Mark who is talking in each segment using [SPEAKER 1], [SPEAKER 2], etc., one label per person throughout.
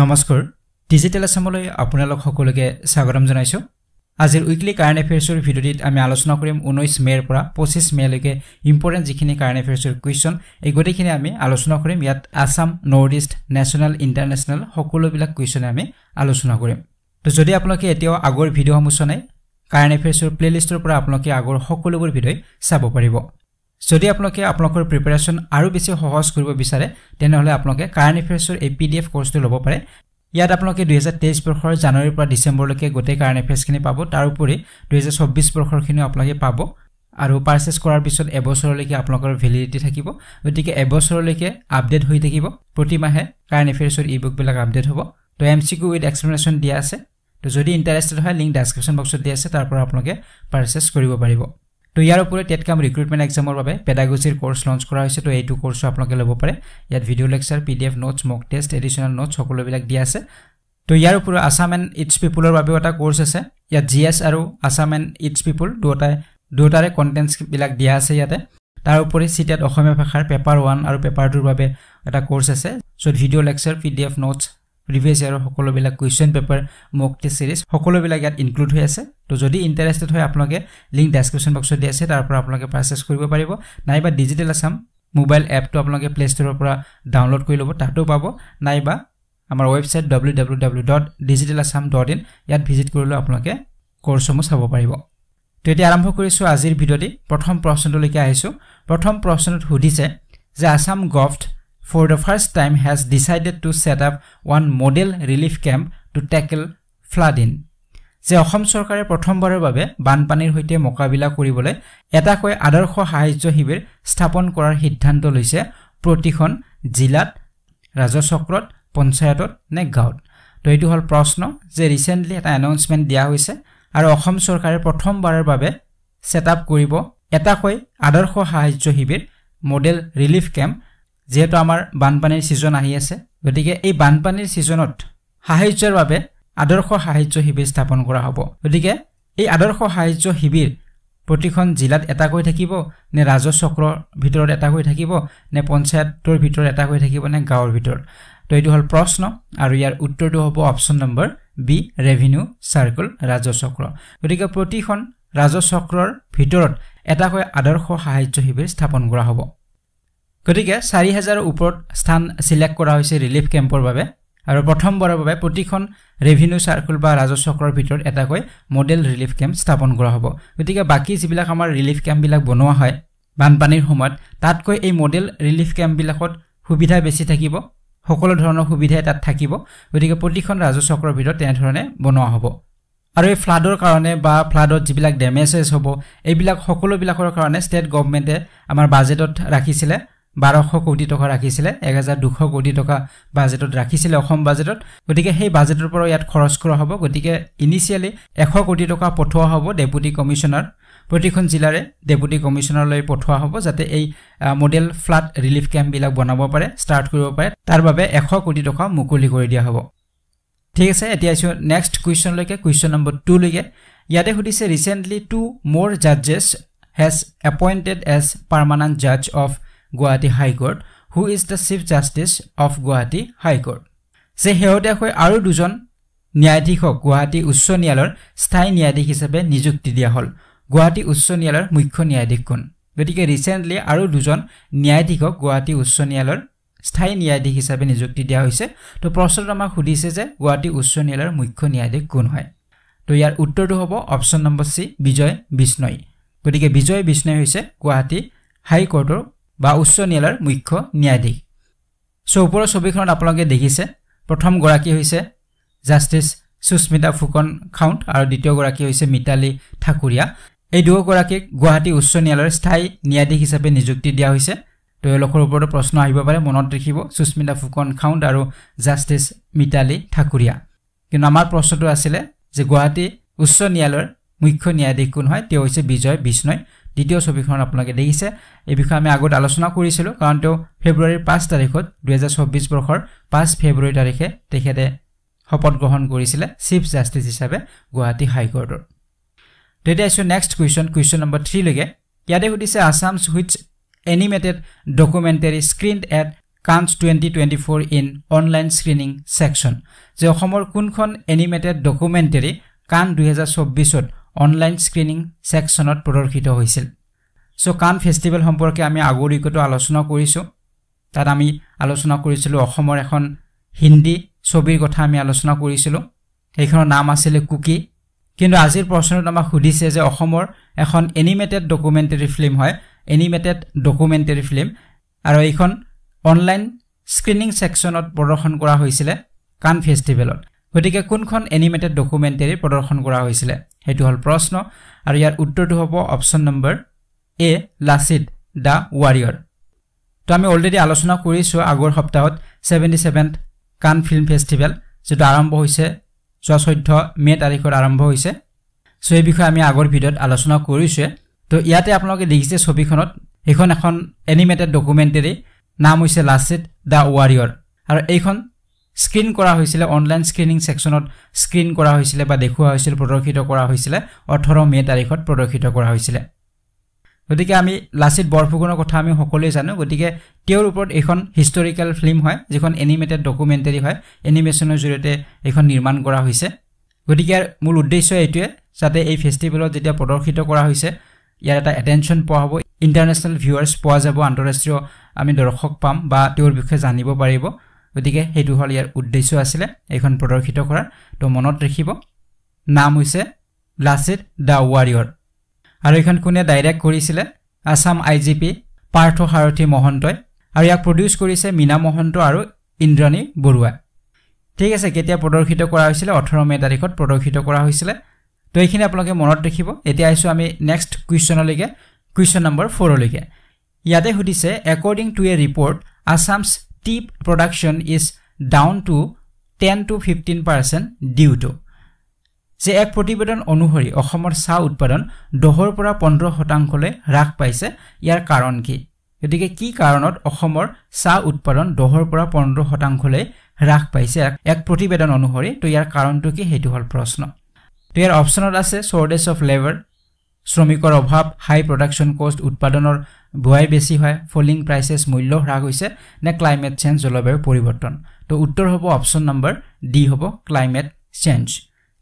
[SPEAKER 1] নমস্কাৰ। ডিজিটেল আছামলৈ আপোনালোক সকলোকে স্বাগতম জনাইছোঁ। আজিৰ উইকলি কাৰেণ্ট এফেয়াৰ্ছৰ ভিডিঅ'টিত আমি আলোচনা কৰিম ঊনৈছ মে'ৰ পৰা পঁচিছ মে'লৈকে ইম্পৰ্টেণ্ট যিখিনি কাৰেণ্ট এফেয়াৰ্ছৰ কুৱেশ্যন এই গোটেইখিনি আমি আলোচনা কৰিম। ইয়াত Assam north east national international সকলোবিলাক কুৱেশ্যনে আমি আলোচনা কৰিম। তো যদি আপোনালোকে এতিয়াও আগৰ ভিডিঅ'সমূহ চনাই কাৰেণ্ট এফেয়াৰ্ছৰ প্লে'লিষ্টৰ পৰা আপোনালোকে আগৰ সকলোবোৰ ভিডিঅ'ই চাব পাৰিব। যদি আপোনালোকে আপোনালোকৰ প্ৰিপেৰেশ্যন আৰু বেছি সহজ কৰিব বিচাৰে তেনেহ'লে আপোনালোকে কাৰেণ্ট এফেয়াৰ্ছৰ এই পি ডি এফ কৰ্চটো ল'ব পাৰে। ইয়াত আপোনালোকে দুহেজাৰ তেইছ বৰ্ষৰ জানুৱাৰীৰ পৰা ডিচেম্বৰলৈকে গোটেই কাৰেণ্ট এফেয়াৰ্ছখিনি পাব। তাৰোপৰি দুহেজাৰ চৌব্বিছ বৰ্ষৰখিনিও আপোনালোকে পাব। আৰু পাৰ্চেছ কৰাৰ পিছত এবছৰলৈকে আপোনালোকৰ ভেলিডিটি থাকিব। গতিকে এবছৰলৈকে আপডেট হৈ থাকিব। প্ৰতিমাহে কাৰেণ্ট এফেয়াৰ্ছৰ ই বুকবিলাক আপডেট হ'ব। তো M C Q with explanation দিয়া আছে। তো যদি ইণ্টাৰেষ্টেড হয় লিংক ডেছক্ৰিপশ্যন বক্সত দিয়া আছে। তাৰ পৰা আপোনালোকে পাৰ্চেছ কৰিব পাৰিব। তো ইয়াৰ উপৰি টেট কাম ৰিক্ৰুটমেণ্ট এক্সামৰ বাবে পেডাগজিৰ কৰ্চ লঞ্চ কৰা হৈছে তো এইটো কৰ্চো আপোনালোকে ল'ব পাৰে। ইয়াত video' lecture P D F notes mock test additional notes সকলোবিলাক দিয়া আছে। তো ইয়াৰ উপৰি আছাম এণ্ড ইটছ পিপুলৰ বাবেও এটা কৰ্চ আছে। ইয়াত জি এছ আৰু আছাম এণ্ড ইটছ পিপুল দুয়োটাই দুয়োটাৰে কণ্টেণ্টছবিলাক দিয়া আছে ইয়াতে। তাৰ উপৰি চিটেট অসমীয়া ভাষাৰ পেপাৰ ওৱান আৰু পেপাৰ টুৰ বাবে এটা কৰ্চ আছে। য'ত video' lecture P D F notes previous ইয়াৰৰ সকলোবিলাক question paper mock test series সকলোবিলাক ইয়াত ইনক্লুড হৈ আছে। তো যদি ইণ্টাৰেষ্টেড হয় আপোনালোকে লিংক ডেছক্ৰিপশ্যন বক্সত দিয়া আছে তাৰ পৰা আপোনালোকে পাৰ্চেছ কৰিব পাৰিব। নাইবা ডিজিটেল আছাম মোবাইল এপটো আপোনালোকে প্লে' ষ্ট'ৰৰ পৰা ডাউনলোড কৰি ল'ব তাতো পাব। নাইবা আমাৰ website W W W dot digital Assam dot in ইয়াত ভিজিট কৰিলেও আপোনালোকে কৰ্চসমূহ চাব পাৰিব। তো এতিয়া আৰম্ভ কৰিছোঁ আজিৰ ভিডিঅ'টি। প্ৰথম প্ৰশ্নটোলৈকে আহিছোঁ। প্ৰথম প্ৰশ্নটোত সুধিছে যে আছাম গভট for the first time has decided to set up one model relief camp to tackle flooding. যে অসম চৰকাৰে প্ৰথমবাৰৰ বাবে বানপানীৰ সৈতে মোকাবিলা কৰিবলৈ এটাকৈ আদৰ্শ সাহায্য শিবিৰ স্থাপন কৰাৰ সিদ্ধান্ত লৈছে প্ৰতিখন জিলাত ৰাজচক্ৰত পঞ্চায়তত নে গাঁৱত তো এইটো হ'ল প্ৰশ্ন যে ৰিচেণ্টলি এটা এনাউন্সমেণ্ট দিয়া হৈছে আৰু অসম চৰকাৰে প্ৰথমবাৰৰ বাবে ছেট আপ কৰিব এটাকৈ আদৰ্শ সাহায্য শিবিৰ মডেল ৰিলিফ কেম্প যিহেতু আমাৰ বানপানীৰ ছিজন আহি আছে গতিকে এই বানপানীৰ ছিজনত সাহায্যৰ বাবে আদৰ্শ সাহায্য শিবিৰ স্থাপন কৰা হ'ব। গতিকে এই আদৰ্শ সাহায্য শিবিৰ প্ৰতিখন জিলাত এটাকৈ থাকিব নে ৰাজচক্ৰৰ ভিতৰত এটাকৈ থাকিব নে পঞ্চায়তৰ ভিতৰত এটাকৈ থাকিব নে গাঁৱৰ ভিতৰত? তো এইটো হ'ল প্ৰশ্ন আৰু ইয়াৰ উত্তৰটো হ'ব option number B revenue circle ৰাজচক্ৰ। গতিকে প্ৰতিখন ৰাজচক্ৰৰ ভিতৰত এটাকৈ আদৰ্শ সাহায্য শিবিৰ স্থাপন কৰা হ'ব। গতিকে চাৰি হাজাৰৰ ওপৰত স্থান চিলেক্ট কৰা হৈছে ৰিলিফ কেম্পৰ বাবে। আৰু প্ৰথমবাৰৰ বাবে প্ৰতিখন ৰেভিনিউ চাৰ্কুল বা ৰাজচক্ৰৰ ভিতৰত এটাকৈ মডেল ৰিলিফ কেম্প স্থাপন কৰা হ'ব। গতিকে বাকী যিবিলাক আমাৰ ৰিলিফ কেম্পবিলাক বনোৱা হয় বানপানীৰ সময়ত তাতকৈ এই মডেল ৰিলিফ কেম্পবিলাকত সুবিধা বেছি থাকিব সকলো ধৰণৰ সুবিধাই তাত থাকিব। গতিকে প্ৰতিখন ৰাজচক্ৰৰ ভিতৰত তেনেধৰণে বনোৱা হ'ব। আৰু এই ফ্লাডৰ কাৰণে বা ফ্লাডত যিবিলাক ডেমেজেছ হ'ব এইবিলাক সকলোবিলাকৰ কাৰণে ষ্টেট গভমেণ্টে আমাৰ বাজেটত ৰাখিছিলে। বাৰশ কোটি টকা ৰাখিছিলে এক হাজাৰ দুশ কোটি টকা বাজেটত ৰাখিছিলে অসম বাজেটত। গতিকে সেই বাজেটৰ পৰাও ইয়াত খৰচ কৰা হ'ব গতিকে ইনিচিয়েলি এশ কোটি টকা পঠোৱা হ'ব ডেপুটি কমিশ্যনাৰ প্ৰতিখন জিলাৰে ডেপুটি কমিশ্যনাৰলৈ পঠোৱা হ'ব যাতে এই মডেল ফ্লাড ৰিলিফ কেম্পবিলাক বনাব পাৰে ষ্টাৰ্ট কৰিব পাৰে। তাৰ বাবে এশ কোটি টকা মুকলি কৰি দিয়া হ'ব। ঠিক আছে এতিয়া আহিছোঁ নেক্সট কুৱেশ্যনলৈকে কুৱেশ্যন নম্বৰ টুলৈকে ইয়াতে সুধিছে ৰিচেণ্টলি টু মোৰ জাজেছ হেজ এপইণ্টেড এজ পাৰ্মানেণ্ট জাজ of Guwahati high court who is the chief justice of Guwahati high court যে শেহতীয়াকৈ আৰু দুজন ন্যায়াধীশক গুৱাহাটী উচ্চ ন্যায়ালয়ৰ স্থায়ী ন্যায়াধীশ হিচাপে নিযুক্তি দিয়া হ'ল। গুৱাহাটী উচ্চ ন্যায়ালয়ৰ মুখ্য ন্যায়াধীশ কোন? গতিকে ৰিচেণ্টলি আৰু দুজন ন্যায়াধীশক গুৱাহাটী উচ্চ ন্যায়ালয়ৰ স্থায়ী ন্যায়াধীশ হিচাপে নিযুক্তি দিয়া হৈছে। তো প্ৰশ্নটো আমাক সুধিছে যে গুৱাহাটী উচ্চ ন্যায়ালয়ৰ মুখ্য ন্যায়াধীশ কোন হয়? তো ইয়াৰ উত্তৰটো হ'ব option number C Vijay Bishnoi. গতিকে বিজয় বিষ্ণই হৈছে গুৱাহাটী হাইকোৰ্টৰ বা উচ্চ ন্যায়ালয়ৰ মুখ্য ন্যায়াধীশ। চ' ওপৰৰ ছবিখনত আপোনালোকে দেখিছে প্ৰথমগৰাকী হৈছে জাষ্টিছ সুস্মিতা ফুকন খাউণ্ট আৰু দ্বিতীয়গৰাকী হৈছে মিতালী ঠাকুৰীয়া। এই দুয়োগৰাকীক গুৱাহাটী উচ্চ ন্যায়ালয়ৰ স্থায়ী ন্যায়াধীশ হিচাপে নিযুক্তি দিয়া হৈছে। তো ওপৰতো প্ৰশ্ন আহিব পাৰে মনত ৰাখিব সুস্মিতা ফুকন খাউণ্ট আৰু জাষ্টিছ মিতালী ঠাকুৰীয়া। কিন্তু আমাৰ প্ৰশ্নটো আছিলে যে গুৱাহাটী উচ্চ ন্যায়ালয়ৰ মুখ্য ন্যায়াধীশ কোন হয় তেওঁ হৈছে বিজয় বিষ্ণয়। দ্বিতীয় ছবিখনত আপোনালোকে দেখিছে। এই বিষয়ে আমি আগত আলোচনা কৰিছিলোঁ কাৰণ তেওঁ ফেব্ৰুৱাৰীৰ পাঁচ তাৰিখত দুহেজাৰ চৌব্বিছ বৰ্ষৰ পাঁচ ফেব্ৰুৱাৰী তাৰিখে তেখেতে শপত গ্ৰহণ কৰিছিলে চিফ জাষ্টিছ হিচাপে গুৱাহাটী হাইকোৰ্টৰ। তেতিয়া আহিছোঁ নেক্সট কুৱেশ্যন কুৱেশ্যন নম্বৰ থ্ৰীলৈকে ইয়াতে সুধিছে Assam's which animated documentary screen at Cannes twenty twenty four in online screening section যে অসমৰ কোনখন এনিমেটেড ডকুমেণ্টেৰী কান দুহেজাৰ চৌব্বিছত অনলাইন স্ক্ৰিনিং ছেকশ্যনত প্ৰদৰ্শিত হৈছিল। চ' কান ফেষ্টিভেল সম্পৰ্কে আমি আগৰ উইকতো আলোচনা কৰিছোঁ। তাত আমি আলোচনা কৰিছিলোঁ অসমৰ এখন হিন্দী ছবিৰ কথা আমি আলোচনা কৰিছিলোঁ। সেইখনৰ নাম আছিলে কুকি। কিন্তু আজিৰ প্ৰশ্নত আমাক সুধিছে যে অসমৰ এখন এনিমেটেড ডকুমেণ্টেৰী ফিল্ম হয় এনিমেটেড ডকুমেণ্টেৰী ফিল্ম আৰু এইখন অনলাইন স্ক্ৰিনিং ছেকশ্যনত প্ৰদৰ্শন কৰা হৈছিলে কান ফেষ্টিভেলত। গতিকে কোনখন এনিমেটেড ডকুমেণ্টেৰী প্ৰদৰ্শন কৰা হৈছিলে? সেইটো হ'ল প্ৰশ্ন। আৰু ইয়াৰ উত্তৰটো হ'ব option number A Lachit the warrior so আমি অলৰেডি আলোচনা কৰিছোঁ আগৰ সপ্তাহত seventy seventh Cannes film festival যিটো আৰম্ভ হৈছে যোৱা চৈধ্য মে' তাৰিখত আৰম্ভ হৈছে। চ' এই বিষয়ে আমি আগৰ ভিডিঅ'ত আলোচনা কৰিছোঁৱে তো ইয়াতে আপোনালোকে দেখিছে ছবিখনত এইখন এখন এনিমেটেড ডকুমেণ্টেৰী নাম হৈছে লাচিত দ্য ৱাৰিয়ৰ আৰু এইখন স্ক্ৰীণ কৰা হৈছিলে অনলাইন স্ক্ৰিনিং ছেকশ্যনত স্ক্ৰীণ কৰা হৈছিলে বা দেখুওৱা হৈছিল প্ৰদৰ্শিত কৰা হৈছিলে ওঠৰ মে' তাৰিখত প্ৰদৰ্শিত কৰা হৈছিলে। গতিকে আমি লাচিত বৰফুকনৰ কথা আমি সকলোৱে জানো গতিকে তেওঁৰ ওপৰত এইখন হিষ্টৰিকেল ফিল্ম হয় যিখন এনিমেটেড ডকুমেণ্টেৰী হয় এনিমেশ্যনৰ জৰিয়তে এইখন নিৰ্মাণ কৰা হৈছে। গতিকে মূল উদ্দেশ্য এইটোৱে যাতে এই ফেষ্টিভেলত যেতিয়া প্ৰদৰ্শিত কৰা হৈছে ইয়াৰ এটা এটেনশ্যন পোৱা হ'ব ইণ্টাৰনেশ্যনেল ভিউৱাৰ্ছ পোৱা যাব আন্তঃৰাষ্ট্ৰীয় আমি দৰ্শক পাম বা তেওঁৰ বিষয়ে জানিব পাৰিব। গতিকে সেইটো হ'ল ইয়াৰ উদ্দেশ্য আছিলে এইখন প্ৰদৰ্শিত কৰাৰ। তো মনত ৰাখিব নাম হৈছে লাচিত দ্য ৱাৰিয়ৰ আৰু এইখন কোনে ডাইৰেক্ট কৰিছিলে? Assam I G P Partha Sarathi মহন্তই। আৰু ইয়াক প্ৰডিউচ কৰিছে মীনা মহন্ত আৰু ইন্দ্ৰাণী বৰুৱাই ঠিক আছে কেতিয়া প্ৰদৰ্শিত কৰা হৈছিলে? ওঠৰ মে' তাৰিখত প্ৰদৰ্শিত কৰা হৈছিলে। তো এইখিনি আপোনালোকে মনত ৰাখিব। এতিয়া আহিছোঁ আমি নেক্সট কুৱেশ্যনলৈকে কুৱেশ্যন নম্বৰ ফ'ৰলৈকে ইয়াতে সুধিছে according to a report Assam's tea production is down to ten to fifteen percent due to যে এক প্ৰতিবেদন অনুসৰি অসমৰ চাহ উৎপাদন দহৰ পৰা পোন্ধৰ শতাংশলৈ হ্ৰাস পাইছে ইয়াৰ কাৰণ কি? গতিকে কি কাৰণত অসমৰ চাহ উৎপাদন দহৰ পৰা পোন্ধৰ শতাংশলৈ হ্ৰাস পাইছে এক প্ৰতিবেদন অনুসৰি? তো ইয়াৰ কাৰণটো কি? সেইটো হ'ল প্ৰশ্ন। তো ইয়াৰ অপশ্যনত আছে শ্বৰ্টেজ অফ লেবাৰ শ্ৰমিকৰ অভাৱ হাই প্ৰডাকশ্যন কষ্ট উৎপাদনৰ বোৱাই বেছি হয় ফলিং প্ৰাইচেছ মূল্য হ্ৰাস হৈছে নে ক্লাইমেট চেঞ্জ জলবায়ু পৰিৱৰ্তন? তো উত্তৰ হ'ব অপশ্যন নম্বৰ ডি হ'ব ক্লাইমেট চেঞ্জ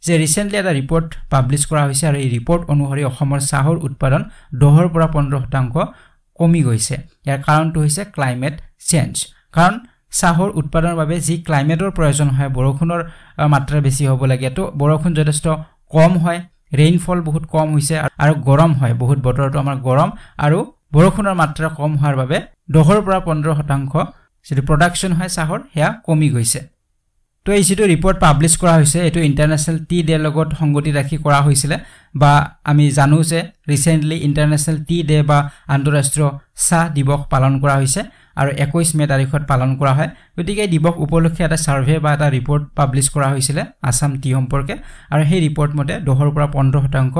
[SPEAKER 1] যে ৰিচেণ্টলি এটা ৰিপৰ্ট পাব্লিছ কৰা হৈছে আৰু এই ৰিপৰ্ট অনুসৰি অসমৰ চাহৰ উৎপাদন দহৰ পৰা পোন্ধৰ শতাংশ কমি গৈছে। ইয়াৰ কাৰণটো হৈছে ক্লাইমেট চেঞ্জ কাৰণ চাহৰ উৎপাদনৰ বাবে যি ক্লাইমেটৰ প্ৰয়োজন হয় বৰষুণৰ মাত্ৰা বেছি হ'ব লাগে। তো বৰষুণ যথেষ্ট কম হয় ৰেইনফল বহুত কম হৈছে আৰু গৰম হয় বহুত বতৰটো আমাৰ গৰম আৰু বৰষুণৰ মাত্ৰা কম হোৱাৰ বাবে দহৰ পৰা পোন্ধৰ শতাংশ যিটো প্ৰডাকশ্যন হয় চাহৰ সেয়া কমি গৈছে। তো এই যিটো ৰিপৰ্ট পাব্লিছ কৰা হৈছে এইটো ইণ্টাৰনেশ্যনেল টি ডেৰ লগত সংগতি ৰাখি কৰা হৈছিলে বা আমি জানো যে ৰিচেণ্টলি ইণ্টাৰনেশ্যনেল টি ডে বা আন্তঃৰাষ্ট্ৰীয় চাহ দিৱস পালন কৰা হৈছে। আৰু একৈছ মে' তাৰিখত পালন কৰা হয়। গতিকে এই দিৱস উপলক্ষে এটা ছাৰ্ভে বা এটা ৰিপৰ্ট পাব্লিছ কৰা হৈছিলে আছাম টি সম্পৰ্কে। আৰু সেই ৰিপৰ্ট মতে দহৰ পৰা পোন্ধৰ শতাংশ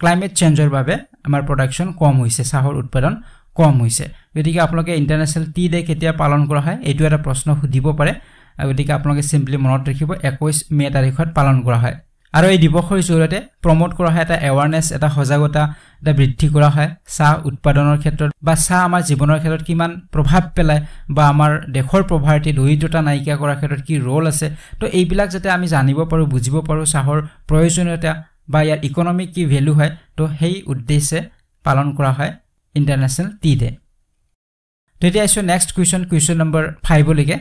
[SPEAKER 1] ক্লাইমেট চেঞ্জৰ বাবে আমাৰ প্ৰডাকশ্যন কম হৈছে চাহৰ উৎপাদন কম হৈছে। গতিকে আপোনালোকে ইণ্টাৰনেশ্যনেল টি ডে কেতিয়া পালন কৰা হয় এইটো এটা প্ৰশ্ন সুধিব পাৰে। গতিকে আপোনালোকে চিম্পলি মনত ৰাখিব একৈছ মে' তাৰিখত পালন কৰা হয়। আৰু এই দিৱসৰ জৰিয়তে প্ৰমোট কৰা হয় এটা এৱাৰনেছ এটা সজাগতা এটা বৃদ্ধি কৰা হয়। চাহ উৎপাদনৰ ক্ষেত্ৰত বা চাহ আমাৰ জীৱনৰ ক্ষেত্ৰত কিমান প্ৰভাৱ পেলায় বা আমাৰ দেশৰ প্ৰভাৱতী দৰিদ্ৰতা নাইকিয়া কৰাৰ ক্ষেত্ৰত কি ৰোল আছে। তো এইবিলাক যাতে আমি জানিব পাৰোঁ বুজিব পাৰোঁ চাহৰ প্ৰয়োজনীয়তা বা ইয়াৰ ইকনমিক কি ভেলু হয় তো সেই উদ্দেশ্যে পালন কৰা হয় ইণ্টাৰনেশ্যনেল টি ডে তো এতিয়া আহিছোঁ নেক্সট কুৱেশ্যন কুৱেশ্যন নম্বৰ ফাইভলৈকে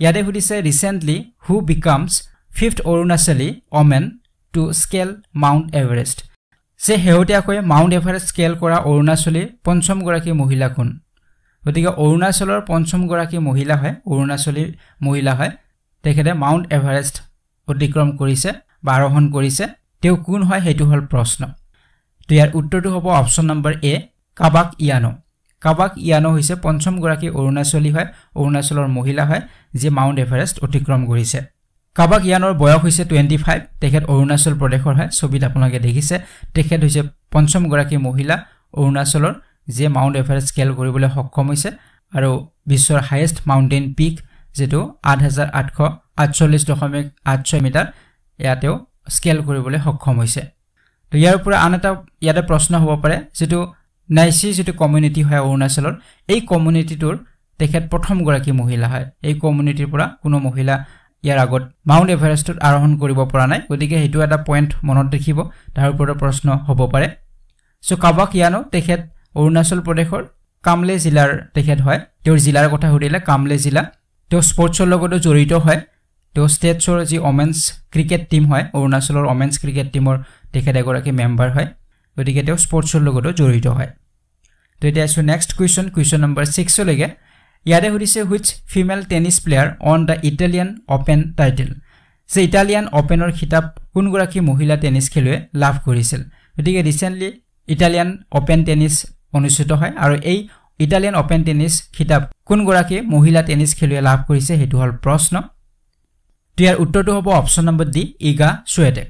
[SPEAKER 1] ইয়াতে সুধিছে recently who becomes fifth Arunachali women to scale Mount Everest যে শেহতীয়াকৈ মাউণ্ট এভাৰেষ্ট স্কেল কৰা অৰুণাচলীৰ পঞ্চমগৰাকী মহিলা কোন? গতিকে অৰুণাচলৰ পঞ্চমগৰাকী মহিলা হয় অৰুণাচলীৰ মহিলা হয়। তেখেতে মাউণ্ট এভাৰেষ্ট অতিক্ৰম কৰিছে বা আৰোহণ কৰিছে। তেওঁ কোন হয় সেইটো হ'ল প্ৰশ্ন। তো ইয়াৰ উত্তৰটো হ'ব অপশ্যন নম্বৰ এ কাবাক ইয়ানো। কাবাক ইয়ানো হৈছে পঞ্চমগৰাকী অৰুণাচলী হয় অৰুণাচলৰ মহিলা হয় যিয়ে মাউণ্ট এভাৰেষ্ট অতিক্ৰম কৰিছে। কাবাক ইয়ানৰ বয়স হৈছে টুৱেণ্টি ফাইভ তেখেত অৰুণাচল প্ৰদেশৰ হয়। ছবিত আপোনালোকে দেখিছে তেখেত হৈছে পঞ্চমগৰাকী মহিলা অৰুণাচলৰ যিয়ে মাউণ্ট এভাৰেষ্ট স্কেল কৰিবলৈ সক্ষম হৈছে আৰু বিশ্বৰ হায়েষ্ট মাউণ্টেইন পিক যিটো আঠ হাজাৰ আঠশ আঠচল্লিছ দশমিক আঠ ছয় মিটাৰ ইয়াতেও স্কেল কৰিবলৈ সক্ষম হৈছে। তো ইয়াৰ পৰা আন এটা ইয়াতে প্ৰশ্ন হ'ব পাৰে যিটো নাইচি যিটো কমিউনিটি হয় অৰুণাচলৰ এই কমিউনিটিটোৰ তেখেত প্ৰথমগৰাকী মহিলা হয়। এই কমিউনিটিৰ পৰা কোনো মহিলা ইয়াৰ আগত মাউণ্ট এভাৰেষ্টত আৰোহণ কৰিব পৰা নাই। গতিকে সেইটো এটা পইণ্ট মনত ৰাখিব তাৰ ওপৰতো প্ৰশ্ন হ'ব পাৰে। চ' কাবাক ইয়ানো তেখেত অৰুণাচল প্ৰদেশৰ কামলে জিলাৰ তেখেত হয়। তেওঁৰ জিলাৰ কথা সুধিলে কামলে জিলা। তেওঁ স্পৰ্টছৰ লগতো জড়িত হয়। তেওঁ ষ্টেটছৰ যি অমেন্স ক্ৰিকেট টীম হয় অৰুণাচলৰ অমেন্স ক্ৰিকেট টীমৰ তেখেত এগৰাকী মেম্বাৰ হয়। গতিকে তেওঁ স্পৰ্টছৰ লগতো জড়িত হয়। তো এতিয়া আছোঁ নেক্সট কুৱেশ্যন কুৱেশ্যন নম্বৰ ছিক্সলৈকে ইয়াতে সুধিছে which female tennis player on the Italian Open title যে ইটালিয়ান অ'পেনৰ খিতাপ কোনগৰাকী মহিলা টেনিছ খেলুৱৈয়ে লাভ কৰিছিল? গতিকে ৰিচেণ্টলি ইটালিয়ান অ'পেন টেনিছ অনুষ্ঠিত হয় আৰু এই ইটালিয়ান অ'পেন টেনিছ খিতাপ কোনগৰাকী মহিলা টেনিছ খেলুৱৈয়ে লাভ কৰিছে সেইটো হ'ল প্ৰশ্ন। ইয়াৰ উত্তৰটো হ'ব option number D Iga Swiatek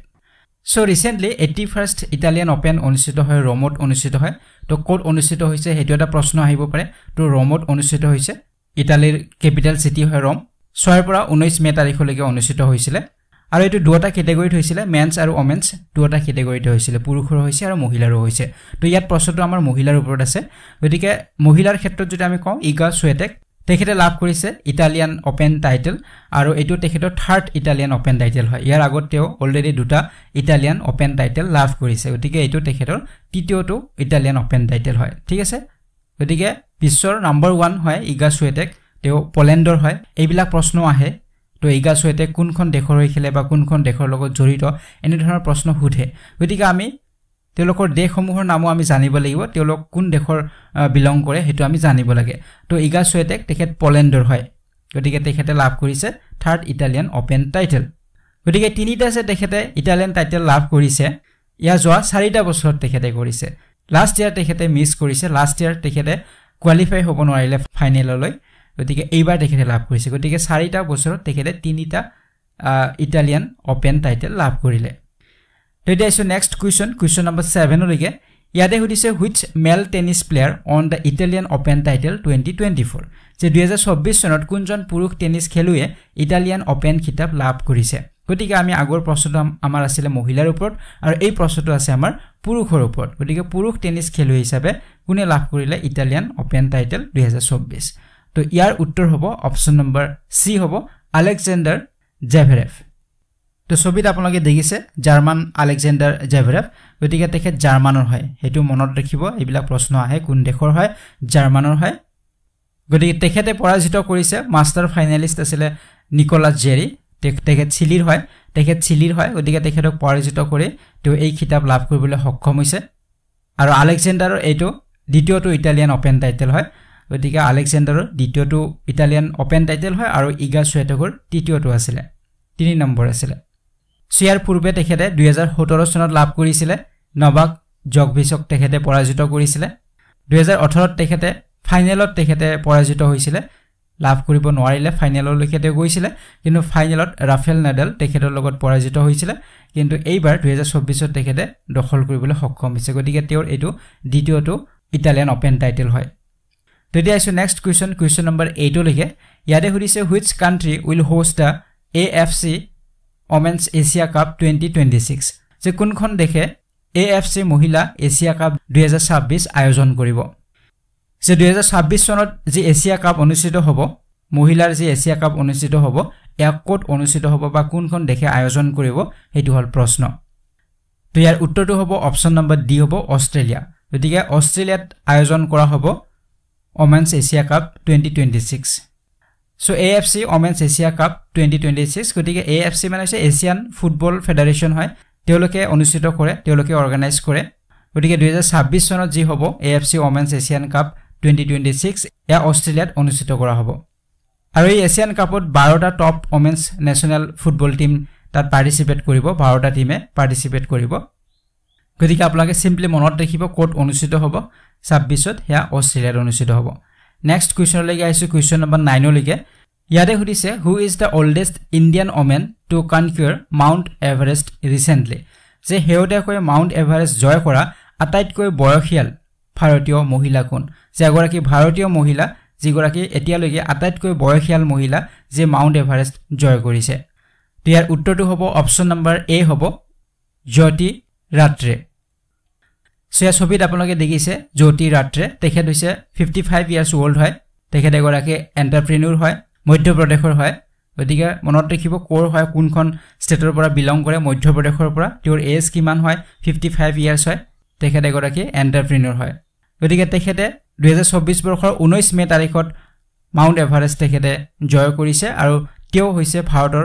[SPEAKER 1] so' recently eighty first Italian Open অনুষ্ঠিত হয় ৰমত অনুষ্ঠিত হয়। তো ক'ত অনুষ্ঠিত হৈছে সেইটো এটা প্ৰশ্ন আহিব পাৰে। তো ৰমত অনুষ্ঠিত হৈছে ইটালীৰ কেপিটেল চিটি হয় ৰম ছয়ৰ পৰা ঊনৈছ মে' তাৰিখলৈকে অনুষ্ঠিত হৈছিলে। আৰু এইটো দুটা কেটেগৰীত হৈছিলে মেন্স আৰু অমেন্স দুটা কেটেগৰীতে হৈছিলে পুৰুষৰো হৈছে আৰু মহিলাৰো হৈছে। তো ইয়াত প্ৰশ্নটো আমাৰ মহিলাৰ ওপৰত আছে। গতিকে মহিলাৰ ক্ষেত্ৰত যদি আমি কওঁ ইগা চুৱেটেক। তেখেতে লাভ কৰিছে ইটালিয়ান অ'পেন টাইটেল আৰু এইটো তেখেতৰ থাৰ্ড ইটালিয়ান অ'পেন টাইটেল হয়। ইয়াৰ আগত তেওঁ অলৰেডি দুটা ইটালিয়ান অ'পেন টাইটেল লাভ কৰিছে। গতিকে এইটো তেখেতৰ তৃতীয়টো ইটালিয়ান অ'পেন টাইটেল হয়। ঠিক আছে? গতিকে বিশ্বৰ নম্বৰ ওৱান হয় ইগা চুৱেটেক তেওঁ পলেণ্ডৰ হয়। এইবিলাক প্ৰশ্ন আহে। তো ইগা চুৱেটেক কোনখন দেশৰ হৈ খেলে বা কোনখন দেশৰ লগত জড়িত এনেধৰণৰ প্ৰশ্ন সোধে। গতিকে আমি তেওঁলোকৰ দেশসমূহৰ নামো আমি জানিব লাগিব তেওঁলোক কোন দেশৰ বিলং কৰে সেইটো আমি জানিব লাগে। তো ইগা চুৱেটেক তেখেত পলেণ্ডৰ হয় গতিকে তেখেতে লাভ কৰিছে থাৰ্ড ইটালিয়ান অ'পেন টাইটেল। গতিকে তিনিটা যে তেখেতে ইটালিয়ান টাইটেল লাভ কৰিছে ইয়াৰ যোৱা চাৰিটা বছৰত তেখেতে কৰিছে। লাষ্ট ইয়াৰ তেখেতে মিছ কৰিছে লাষ্ট ইয়াৰ তেখেতে কোৱালিফাই হ'ব নোৱাৰিলে ফাইনেললৈ গতিকে এইবাৰ তেখেতে লাভ কৰিছে। গতিকে চাৰিটা বছৰত তেখেতে তিনিটা ইটালিয়ান অ'পেন টাইটেল লাভ কৰিলে। এতিয়া আহিছোঁ নেক্সট কুৱেশ্যন কুৱেশ্যন নম্বৰ ছেভেনলৈকে ইয়াতে সুধিছে which male tennis player on the Italian Open title twenty twenty four যে দুহেজাৰ চৌব্বিছ চনত কোনজন পুৰুষ টেনিছ খেলুৱৈয়ে ইটালিয়ান অ'পেন খিতাপ লাভ কৰিছে গতিকে আমি আগৰ প্ৰশ্নটো আমাৰ আছিলে মহিলাৰ ওপৰত আৰু এই প্ৰশ্নটো আছে আমাৰ পুৰুষৰ ওপৰত গতিকে পুৰুষ টেনিছ খেলুৱৈ হিচাপে কোনে লাভ কৰিলে ইটালিয়ান অ'পেন টাইটেল দুহেজাৰ চৌব্বিছ তো ইয়াৰ উত্তৰ হ'ব অপশ্যন নম্বৰ চি হ'ব আলেকজেণ্ডাৰ জেভেৰেফ তো ছবিত আপোনালোকে দেখিছে জাৰ্মান আলেকজেণ্ডাৰ জেভেৰেফ গতিকে তেখেত জাৰ্মানৰ হয়। সেইটো মনত ৰাখিব এইবিলাক প্ৰশ্ন আহে কোন দেশৰ হয় জাৰ্মানৰ হয়। গতিকে তেখেতে পৰাজিত কৰিছে মাষ্টাৰ ফাইনেলিষ্ট আছিলে নিকলাছ জেৰী। তেখেত চিলিৰ হয়। তেখেত চিলিৰ হয়। গতিকে তেখেতক পৰাজিত কৰি তেওঁ এই খিতাপ লাভ কৰিবলৈ সক্ষম হৈছে। আৰু আলেকজেণ্ডাৰৰ এইটো দ্বিতীয়টো ইটালিয়ান অ'পেন টাইটেল হয়। গতিকে আলেকজেণ্ডাৰৰ দ্বিতীয়টো ইটালিয়ান অ'পেন টাইটেল হয় আৰু ইগা চুৱেটকৰ তৃতীয়টো আছিলে। তিনি নম্বৰ আছিলে। চিয়াৰ পূৰ্বে তেখেতে দুহেজাৰ সোতৰ চনত লাভ কৰিছিলে নবাক জগভিচক তেখেতে পৰাজিত কৰিছিলে। দুহেজাৰ ওঠৰত তেখেতে ফাইনেলত তেখেতে পৰাজিত হৈছিলে। লাভ কৰিব নোৱাৰিলে ফাইনেললৈকে তেওঁ গৈছিলে কিন্তু ফাইনেলত ৰাফেল নাডেল তেখেতৰ লগত পৰাজিত হৈছিলে। কিন্তু এইবাৰ দুহেজাৰ চৌব্বিছত তেখেতে দখল কৰিবলৈ সক্ষম হৈছে। গতিকে তেওঁৰ এইটো দ্বিতীয়টো ইটালিয়ান অ'পেন টাইটেল হয়। তেতিয়া আহিছোঁ নেক্সট কুৱেশ্যন কুৱেশ্যন নম্বৰ এইটলৈকে ইয়াতে সুধিছে which country will host the A F C women's Asia cup twenty twenty six যে কোনখন দেশে এ এফ চি মহিলা এছিয়া কাপ দুহেজাৰ ছাব্বিছ আয়োজন কৰিব? যে দুহেজাৰ ছাব্বিছ চনত যি এছিয়া কাপ অনুষ্ঠিত হ'ব মহিলাৰ যি এছিয়া কাপ অনুষ্ঠিত হ'ব ইয়াক ক'ত অনুষ্ঠিত হ'ব বা কোনখন দেশে আয়োজন কৰিব সেইটো হ'ল প্ৰশ্ন। তো ইয়াৰ উত্তৰটো হ'ব অপশ্যন নম্বৰ ডি হ'ব অষ্ট্ৰেলিয়া। গতিকে অষ্ট্ৰেলিয়াত আয়োজন কৰা হ'ব women's Asia cup twenty twenty six so' A F C women's Asia cup twenty twenty six গতিকে এ এফ চি মানে হৈছে এছিয়ান ফুটবল ফেডাৰেশ্যন হয়। তেওঁলোকে অনুষ্ঠিত কৰে তেওঁলোকে অৰ্গেনাইজ কৰে। গতিকে দুহেজাৰ ছাব্বিছ চনত যি হ'ব A F C women's Asian cup twenty twenty six এয়া অষ্ট্ৰেলিয়াত অনুষ্ঠিত কৰা হ'ব। আৰু এই এছিয়ান কাপত বাৰটা top women's national football team তাত পাৰ্টিচিপেট কৰিব বাৰটা টীমে পাৰ্টিচিপেট কৰিব। গতিকে আপোনালোকে চিম্পলি মনত ৰাখিব ক'ত অনুষ্ঠিত হ'ব। ছাব্বিছত সেয়া অষ্ট্ৰেলিয়াত অনুষ্ঠিত হ'ব। নেক্সট কুৱেশ্যনলৈকে আহিছোঁ কুৱেশ্যন নম্বৰ নাইনলৈকে ইয়াতে সুধিছে who is the oldest Indian women to conquer Mount Everest recently যে শেহতীয়াকৈ মাউণ্ট এভাৰেষ্ট জয় কৰা আটাইতকৈ বয়সীয়াল ভাৰতীয় মহিলা কোন? যে এগৰাকী ভাৰতীয় মহিলা যিগৰাকী এতিয়ালৈকে আটাইতকৈ বয়সীয়াল মহিলা যি মাউণ্ট এভাৰেষ্ট জয় কৰিছে। ইয়াৰ উত্তৰটো হ'ব অপশ্যন নম্বৰ এ হ'ব জ্যোতি ৰাত্ৰে। চ' ছবিত আপোনালোকে দেখিছে জ্যোতি ৰাত্ৰে। তেখেত হৈছে ফিফটি ফাইভ ইয়াৰ্ছ অল্ড হয়। তেখেত এগৰাকী এণ্টাৰপ্ৰিনিউৰ হয় মধ্যপ্ৰদেশৰ হয়। গতিকে মনত ৰাখিব ক'ৰ হয় কোনখন ষ্টেটৰ পৰা বিলং কৰে মধ্যপ্ৰদেশৰ পৰা। তেওঁৰ এজ কিমান হয় ফিফটি ফাইভ ইয়াৰ্ছ হয়। তেখেত এগৰাকী এণ্টাৰপ্ৰিনিউৰ হয়। গতিকে তেখেতে দুহেজাৰ চৌব্বিছ বৰ্ষৰ ঊনৈছ মে' তাৰিখত মাউণ্ট এভাৰেষ্ট তেখেতে জয় কৰিছে আৰু তেওঁ হৈছে ভাৰতৰ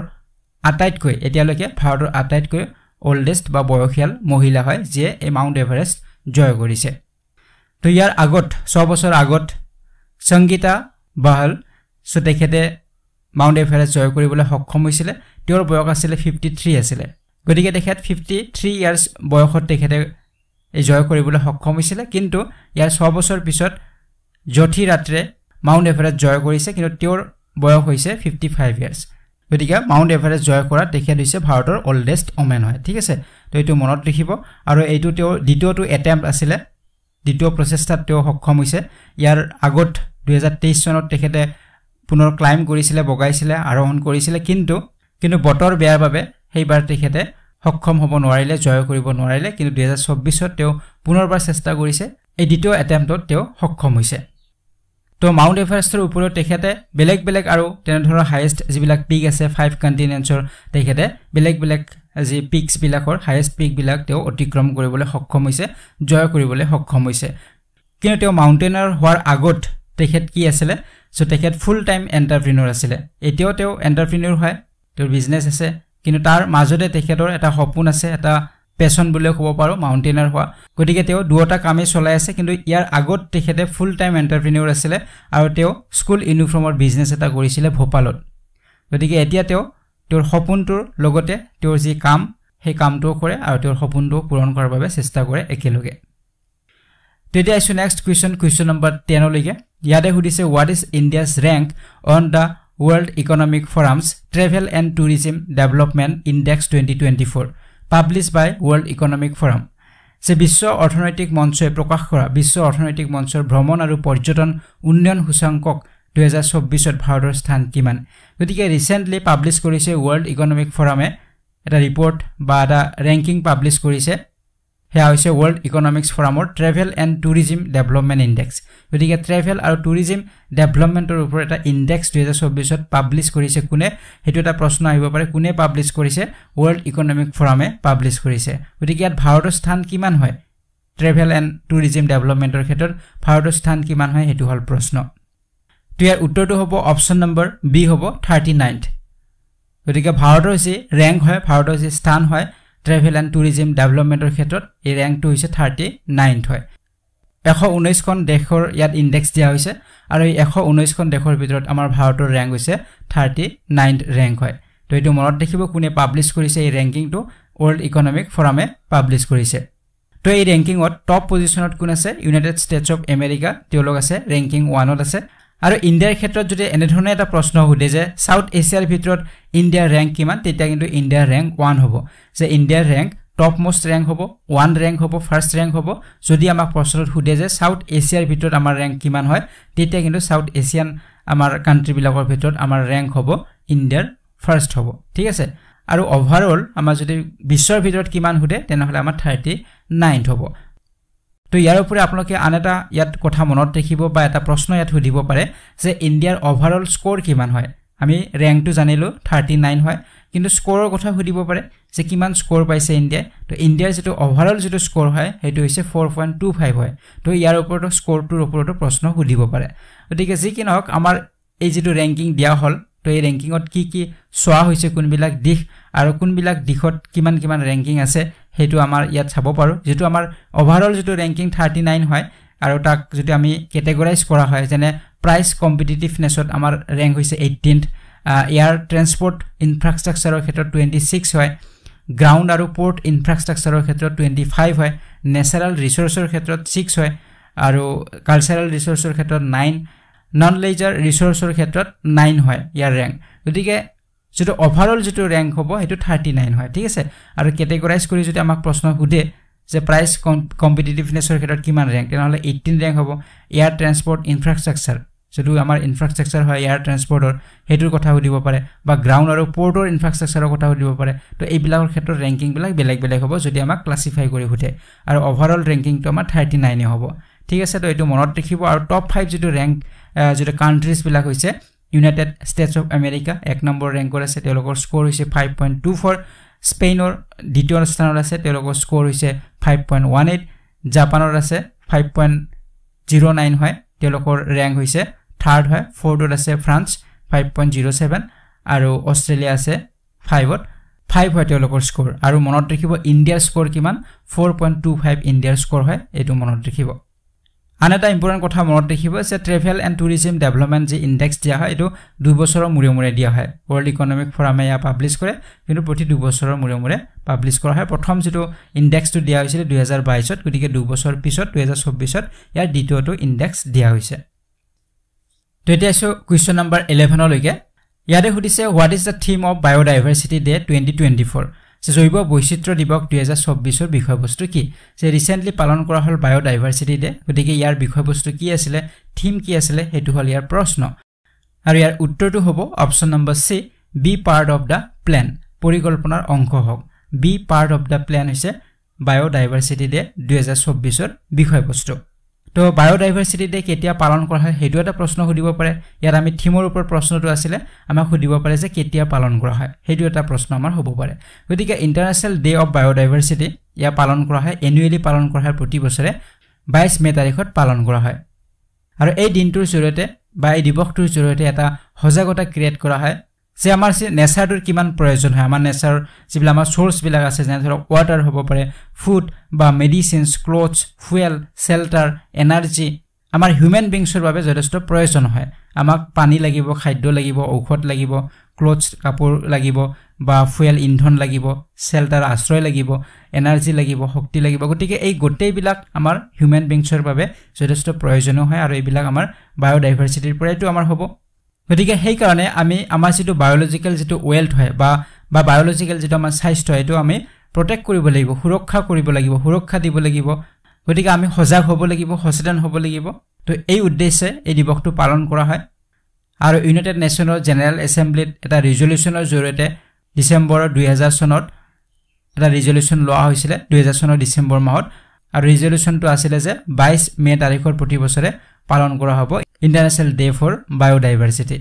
[SPEAKER 1] আটাইতকৈ এতিয়ালৈকে ভাৰতৰ আটাইতকৈ অল্ডেষ্ট বা বয়সীয়াল মহিলা হয় যিয়ে এই মাউণ্ট এভাৰেষ্ট জয় কৰিছে। তো ইয়াৰ আগত ছবছৰ আগত সংগীতা বাহল চ' তেখেতে মাউণ্ট এভাৰেষ্ট জয় কৰিবলৈ সক্ষম হৈছিলে। তেওঁৰ বয়স আছিলে ফিফটি থ্ৰী আছিলে। গতিকে তেখেত ফিফটি থ্ৰী ইয়াৰ্ছ বয়সত তেখেতে জয় কৰিবলৈ সক্ষম হৈছিলে। কিন্তু ইয়াৰ ছবছৰ পিছত জঠি ৰাত্ৰে মাউণ্ট এভাৰেষ্ট জয় কৰিছে। কিন্তু তেওঁৰ বয়স হৈছে ফিফটি ফাইভ ইয়াৰ্ছ গতিকে মাউণ্ট এভাৰেষ্ট জয় কৰা তেখেত হৈছে ভাৰতৰ অল্ডেষ্ট ওমেন হয় ঠিক আছে? তো এইটো মনত ৰাখিব। আৰু এইটো তেওঁৰ দ্বিতীয়টো এটেম্প আছিলে। দ্বিতীয় প্ৰচেষ্টাত তেওঁ সক্ষম হৈছে। ইয়াৰ আগত দুহেজাৰ তেইছ চনত তেখেতে পুনৰ ক্লাইম কৰিছিলে বগাইছিলে আৰোহণ কৰিছিলে। কিন্তু কিন্তু বতৰ বেয়াৰ বাবে সেইবাৰ তেখেতে সক্ষম হ'ব নোৱাৰিলে জয় কৰিব নোৱাৰিলে। কিন্তু দুহেজাৰ চৌব্বিছত তেওঁ পুনৰবাৰ চেষ্টা কৰিছে। এই দ্বিতীয় এটেম্পটত তেওঁ সক্ষম হৈছে। তো মাউণ্ট এভাৰেষ্টৰ ওপৰত তেখেতে বেলেগ বেলেগ আৰু তেনেধৰণৰ হায়েষ্ট যিবিলাক পিক আছে ফাইভ কণ্টিনেণ্টছৰ তেখেতে বেলেগ বেলেগ যি পিকছবিলাকৰ হায়েষ্ট পিকবিলাক তেওঁ অতিক্ৰম কৰিবলৈ সক্ষম হৈছে জয় কৰিবলৈ সক্ষম হৈছে। কিন্তু তেওঁ মাউণ্টেইনাৰ হোৱাৰ আগত তেখেত কি আছিলে? চ' তেখেত ফুল টাইম এণ্টাৰপ্ৰিনিয়ৰ আছিলে। এতিয়াও তেওঁ এণ্টাৰপ্ৰিনিয়ৰ হয় তেওঁৰ বিজনেছ আছে কিন্তু তাৰ মাজতে তেখেতৰ এটা সপোন আছে এটা পেচন বুলিও ক'ব পাৰোঁ মাউণ্টেইনাৰ হোৱা। গতিকে তেওঁ দুটা কামেই চলাই আছে কিন্তু ইয়াৰ আগত তেখেতে ফুল টাইম এণ্টাৰপ্ৰিনিয়ৰ আছিলে আৰু তেওঁ স্কুল ইউনিফৰ্মৰ বিজনেছ এটা কৰিছিলে ভূপালত। গতিকে এতিয়া তেওঁ তেওঁৰ সপোনটোৰ লগতে তেওঁৰ যি কাম সেই কামটোও কৰে আৰু তেওঁৰ সপোনটো পূৰণ কৰাৰ বাবে চেষ্টা কৰে একেলগে। তেতিয়া আহিছোঁ নেক্সট কুৱেশ্যন কুৱেশ্যন নম্বৰ টেনলৈকে ইয়াতে সুধিছে what is India's rank on the world economic forum's travel and tourism development index twenty twenty four publish by world economic forum যে বিশ্ব অৰ্থনৈতিক মঞ্চই প্ৰকাশ কৰা বিশ্ব অৰ্থনৈতিক মঞ্চৰ ভ্ৰমণ আৰু পৰ্যটন উন্নয়ন সূচাংকক দুহেজাৰ চৌব্বিছত ভাৰতৰ স্থান কিমান? গতিকে ৰিচেণ্টলি পাব্লিছ কৰিছে ৱৰ্ল্ড ইকনমিক ফৰামে এটা ৰিপৰ্ট বা এটা ৰেংকিং পাব্লিছ কৰিছে। সেয়া হৈছে world economics ফৰামৰ travel and tourism development index গতিকে ট্ৰেভেল আৰু টুৰিজিম ডেভেলপমেণ্টৰ ওপৰত এটা ইণ্ডেক্স দুহেজাৰ চৌব্বিছত পাব্লিছ কৰিছে কোনে সেইটো এটা প্ৰশ্ন আহিব পাৰে কোনে পাব্লিছ কৰিছে? ৱৰ্ল্ড ইকনমিক ফৰামে পাব্লিছ কৰিছে। গতিকে ইয়াত ভাৰতৰ স্থান কিমান হয়? ট্ৰেভেল এণ্ড টুৰিজিম ডেভেলপমেণ্টৰ ক্ষেত্ৰত ভাৰতৰ স্থান কিমান হয়? সেইটো হ'ল প্ৰশ্ন। তো ইয়াৰ উত্তৰটো হ'ব অপশ্যন নম্বৰ বি হ'ব থাৰ্টি নাইনথ গতিকে ভাৰতৰ যি ৰেংক হয় ভাৰতৰ যি স্থান হয় ট্ৰেভেল এণ্ড টুৰিজিম ডেভেলপমেণ্টৰ ক্ষেত্ৰত এই ৰেংকটো হৈছে থাৰ্টি নাইনথ হয়। এশ ঊনৈছখন দেশৰ ইয়াত ইণ্ডেক্স দিয়া হৈছে আৰু এই এশ ঊনৈছখন দেশৰ ভিতৰত আমাৰ ভাৰতৰ ৰেংক হৈছে থাৰ্টি নাইনথ ৰেংক হয়। তো এইটো মনত ৰাখিব কোনে পাব্লিছ কৰিছে এই ৰেংকিংটো ৱৰ্ল্ড ইকনমিক ফৰামে পাব্লিছ কৰিছে। তো এই ৰেংকিঙত টপ পজিশ্যনত কোন আছে? ইউনাইটেড ষ্টেটছ অফ আমেৰিকা তেওঁলোক আছে ৰেংকিং ওৱানত আছে। আৰু ইণ্ডিয়াৰ ক্ষেত্ৰত যদি এনেধৰণে এটা প্ৰশ্ন সোধে যে ছাউথ এছিয়াৰ ভিতৰত ইণ্ডিয়াৰ ৰেংক কিমান তেতিয়া কিন্তু ইণ্ডিয়াৰ ৰেংক ওৱান হ'ব। যে ইণ্ডিয়াৰ ৰেংক টপ মষ্ট ৰেংক হ'ব ওৱান ৰেংক হ'ব ফাৰ্ষ্ট ৰেংক হ'ব। যদি আমাক প্ৰশ্নত সোধে যে ছাউথ এছিয়াৰ ভিতৰত আমাৰ ৰেংক কিমান হয় তেতিয়া কিন্তু ছাউথ এছিয়ান আমাৰ কাণ্ট্ৰিবিলাকৰ ভিতৰত আমাৰ ৰেংক হ'ব ইণ্ডিয়াৰ ফাৰ্ষ্ট হ'ব। ঠিক আছে? আৰু অভাৰঅল আমাৰ যদি বিশ্বৰ ভিতৰত কিমান সোধে তেনেহ'লে আমাৰ থাৰ্টি নাইনথ হ'ব। তো ইয়াৰ উপৰি আপোনালোকে আন এটা ইয়াত কথা মনত ৰাখিব বা এটা প্ৰশ্ন ইয়াত সুধিব পাৰে যে ইণ্ডিয়াৰ অভাৰঅল স্ক'ৰ কিমান হয়? আমি ৰেংকটো জানিলোঁ থাৰ্টি নাইন হয় কিন্তু স্ক'ৰৰ কথা সুধিব পাৰে যে কিমান স্ক'ৰ পাইছে ইণ্ডিয়াই। তো ইণ্ডিয়াৰ যিটো অভাৰঅল যিটো স্ক'ৰ হয় সেইটো হৈছে ফ'ৰ পইণ্ট টু ফাইভ হয়। তো ইয়াৰ ওপৰতো স্ক'ৰটোৰ ওপৰতো প্ৰশ্ন সুধিব পাৰে। গতিকে যি কি নহওক আমাৰ এই যিটো ৰেংকিং দিয়া হ'ল তো এই ৰেংকিঙত কি কি চোৱা হৈছে কোনবিলাক দিশ আৰু কোনবিলাক দিশত কিমান কিমান ৰেংকিং আছে সেইটো আমাৰ ইয়াত চাব পাৰোঁ। যিটো আমাৰ অভাৰঅল যিটো ৰেংকিং থাৰ্টি নাইন হয় আৰু তাক যদি আমি কেটেগৰাইজ কৰা হয় যেনে প্ৰাইচ কম্পিটিটিভনেছত আমাৰ ৰেংক হৈছে এইটিনথ এয়াৰ ট্ৰেন্সপৰ্ট ইনফ্ৰাষ্ট্ৰাকচাৰৰ ক্ষেত্ৰত টুৱেণ্টি ছিক্স হয় গ্ৰাউণ্ড আৰু পৰ্ট ইনফ্ৰাষ্ট্ৰাকচাৰৰ ক্ষেত্ৰত টুৱেণ্টি ফাইভ হয় নেচাৰেল ৰিচৰ্চৰ ক্ষেত্ৰত ছিক্স হয় আৰু কালচাৰেল ৰিচৰ্চৰ ক্ষেত্ৰত নাইন নন লেজাৰ ৰিচৰ্চৰ ক্ষেত্ৰত নাইন হয় ইয়াৰ ৰেংক গতিকে যিটো অভাৰঅল যিটো ৰেংক হ'ব সেইটো থাৰ্টি নাইন হয় ঠিক আছে? আৰু কেটেগৰাইজ কৰি যদি আমাক প্ৰশ্ন সোধে যে প্ৰাইচ কম্পিটিটিভনেছৰ ক্ষেত্ৰত কিমান ৰেংক তেনেহ'লে এইটিন ৰেংক হ'ব। এয়াৰ ট্ৰেন্সপৰ্ট ইনফ্ৰাষ্ট্ৰাকচাৰ যিটো আমাৰ ইনফ্ৰাষ্ট্ৰাকচাৰ হয় এয়াৰ ট্ৰেন্সপৰ্টৰ সেইটোৰ কথা সুধিব পাৰে। বা গ্ৰাউণ্ড আৰু পৰ্টৰ ইনফ্ৰাষ্ট্ৰাকচাৰৰ কথা সুধিব পাৰে। তো এইবিলাকৰ ক্ষেত্ৰত ৰেংকিংবিলাক বেলেগ বেলেগ হ'ব যদি আমাক ক্লাছিফাই কৰি সোধে। আৰু অভাৰঅল ৰেংকিংটো আমাৰ থাৰ্টি নাইনে হ'ব। ঠিক আছে? তো এইটো মনত ৰাখিব। আৰু টপ ফাইভ যিটো ৰেংক যিটো কাণ্ট্ৰিজবিলাক হৈছে ইউনাইটেড ষ্টেটছ অফ আমেৰিকা এক নম্বৰ ৰেংকত আছে তেওঁলোকৰ স্ক'ৰ হৈছে ফাইভ পইণ্ট টু ফ'ৰ স্পেইনৰ দ্বিতীয় স্থানত আছে তেওঁলোকৰ স্ক'ৰ হৈছে ফাইভ পইণ্ট ওৱান এইট জাপানত আছে ফাইভ পইণ্ট জিৰ' নাইন হয় তেওঁলোকৰ ৰেংক হৈছে থাৰ্ড হয় ফ'ৰ্থত আছে France five point zero' seven আৰু অষ্ট্ৰেলিয়া আছে ফাইভত ফাইভ হয় তেওঁলোকৰ স্ক'ৰ আৰু মনত ৰাখিব ইণ্ডিয়াৰ স্ক'ৰ কিমান? ফ'ৰ পইণ্ট টু ফাইভ ইণ্ডিয়াৰ স্ক'ৰ হয় এইটো মনত ৰাখিব। আন এটা ইম্পৰ্টেণ্ট কথা মনত ৰাখিব যে ট্ৰেভেল এণ্ড টুৰিজিম ডেভেলপমেণ্ট যি ইণ্ডেক্স দিয়া হয় এইটো দুবছৰৰ মূৰে মূৰে দিয়া হয়। ৱৰ্ল্ড ইকনমিক ফৰামে ইয়াক পাব্লিছ কৰে কিন্তু প্ৰতি দুবছৰৰ মূৰে মূৰে পাব্লিছ কৰা হয়। প্ৰথম যিটো ইণ্ডেক্সটো দিয়া হৈছিলে দুহেজাৰ বাইছত গতিকে দুবছৰ পিছত দুহেজাৰ চৌব্বিছত ইয়াৰ দ্বিতীয়টো ইণ্ডেক্স দিয়া হৈছে। তো এতিয়া আছোঁ কুৱেশ্যন নম্বৰ ইলেভেনলৈকে ইয়াতে সুধিছে what is the theme of biodiversity day twenty twenty four জৈৱ বৈচিত্ৰ দিৱস দুহেজাৰ চৌব্বিছৰ বিষয়বস্তু কি? যে ৰিচেণ্টলি পালন কৰা হ'ল বায়'ডাইভাৰ্চিটি ডে গতিকে ইয়াৰ বিষয়বস্তু কি আছিলে থিম কি আছিলে সেইটো হ'ল ইয়াৰ প্ৰশ্ন। আৰু ইয়াৰ উত্তৰটো হ'ব option number C B part of the plan পৰিকল্পনাৰ অংশ হওক। B part of the plan হৈছে বায়'ডাইভাৰ্চিটি ডে দুহেজাৰ চৌব্বিছৰ বিষয়বস্তু। তো বায়'ডাইভাৰ্চিটি ডে কেতিয়া পালন কৰা হয় সেইটো এটা প্ৰশ্ন সুধিব পাৰে। ইয়াত আমি থিমৰ ওপৰত প্ৰশ্নটো আছিলে আমাক সুধিব পাৰে যে কেতিয়া পালন কৰা হয় সেইটো এটা প্ৰশ্ন আমাৰ হ'ব পাৰে। গতিকে ইণ্টাৰনেশ্যনেল ডে অফ বায়'ডাইভাৰ্চিটি ইয়াৰ পালন কৰা হয় এনুৱেলি পালন কৰা হয় প্ৰতি বছৰে বাইছ মে' তাৰিখত পালন কৰা হয়। আৰু এই দিনটোৰ জৰিয়তে বা এই দিৱসটোৰ জৰিয়তে এটা সজাগতা ক্ৰিয়েট কৰা হয়। যে আমাৰ নেচাৰটোৰ কিমান প্ৰয়োজন হয় আমাৰ নেচাৰৰ যিবিলাক আমাৰ চ'ৰ্চবিলাক আছে যেনে ধৰক ৱাটাৰ হ'ব পাৰে ফুড বা medicines clothes fuel shelter energy আমাৰ হিউমেন বিংছৰ বাবে যথেষ্ট প্ৰয়োজন হয়। আমাক পানী লাগিব খাদ্য লাগিব ঔষধ লাগিব ক্লথছ কাপোৰ লাগিব বা ফুৱেল ইন্ধন লাগিব চেল্টাৰ আশ্ৰয় লাগিব এনাৰ্জি লাগিব শক্তি লাগিব। গতিকে এই গোটেইবিলাক আমাৰ হিউমেন বিংছৰ বাবে যথেষ্ট প্ৰয়োজনীয় হয় আৰু এইবিলাক আমাৰ বায়'ডাইভাৰ্চিটিৰ পৰাইতো আমাৰ হ'ব। গতিকে সেইকাৰণে আমি আমাৰ যিটো বায়'লজিকেল যিটো ৱেল্থ হয় বা বা বায়'লজিকেল যিটো আমাৰ স্বাস্থ্য সেইটো আমি প্ৰটেক্ট কৰিব লাগিব সুৰক্ষা কৰিব লাগিব সুৰক্ষা দিব লাগিব। গতিকে আমি সজাগ হ'ব লাগিব সচেতন হ'ব লাগিব। তো এই উদ্দেশ্যে এই দিৱসটো পালন কৰা হয়। আৰু ইউনাইটেড নেশ্যনৰ জেনেৰেল এছেম্বলিত এটা ৰিজলিউশ্যনৰ জৰিয়তে ডিচেম্বৰৰ দুহেজাৰ চনত এটা ৰিজলিউশ্যন লোৱা হৈছিলে দুহেজাৰ চনৰ ডিচেম্বৰ মাহত। আৰু ৰিজলিউশ্যনটো আছিলে যে বাইছ মে' তাৰিখৰ প্ৰতি বছৰে পালন কৰা হ'ব। International day for biodiversity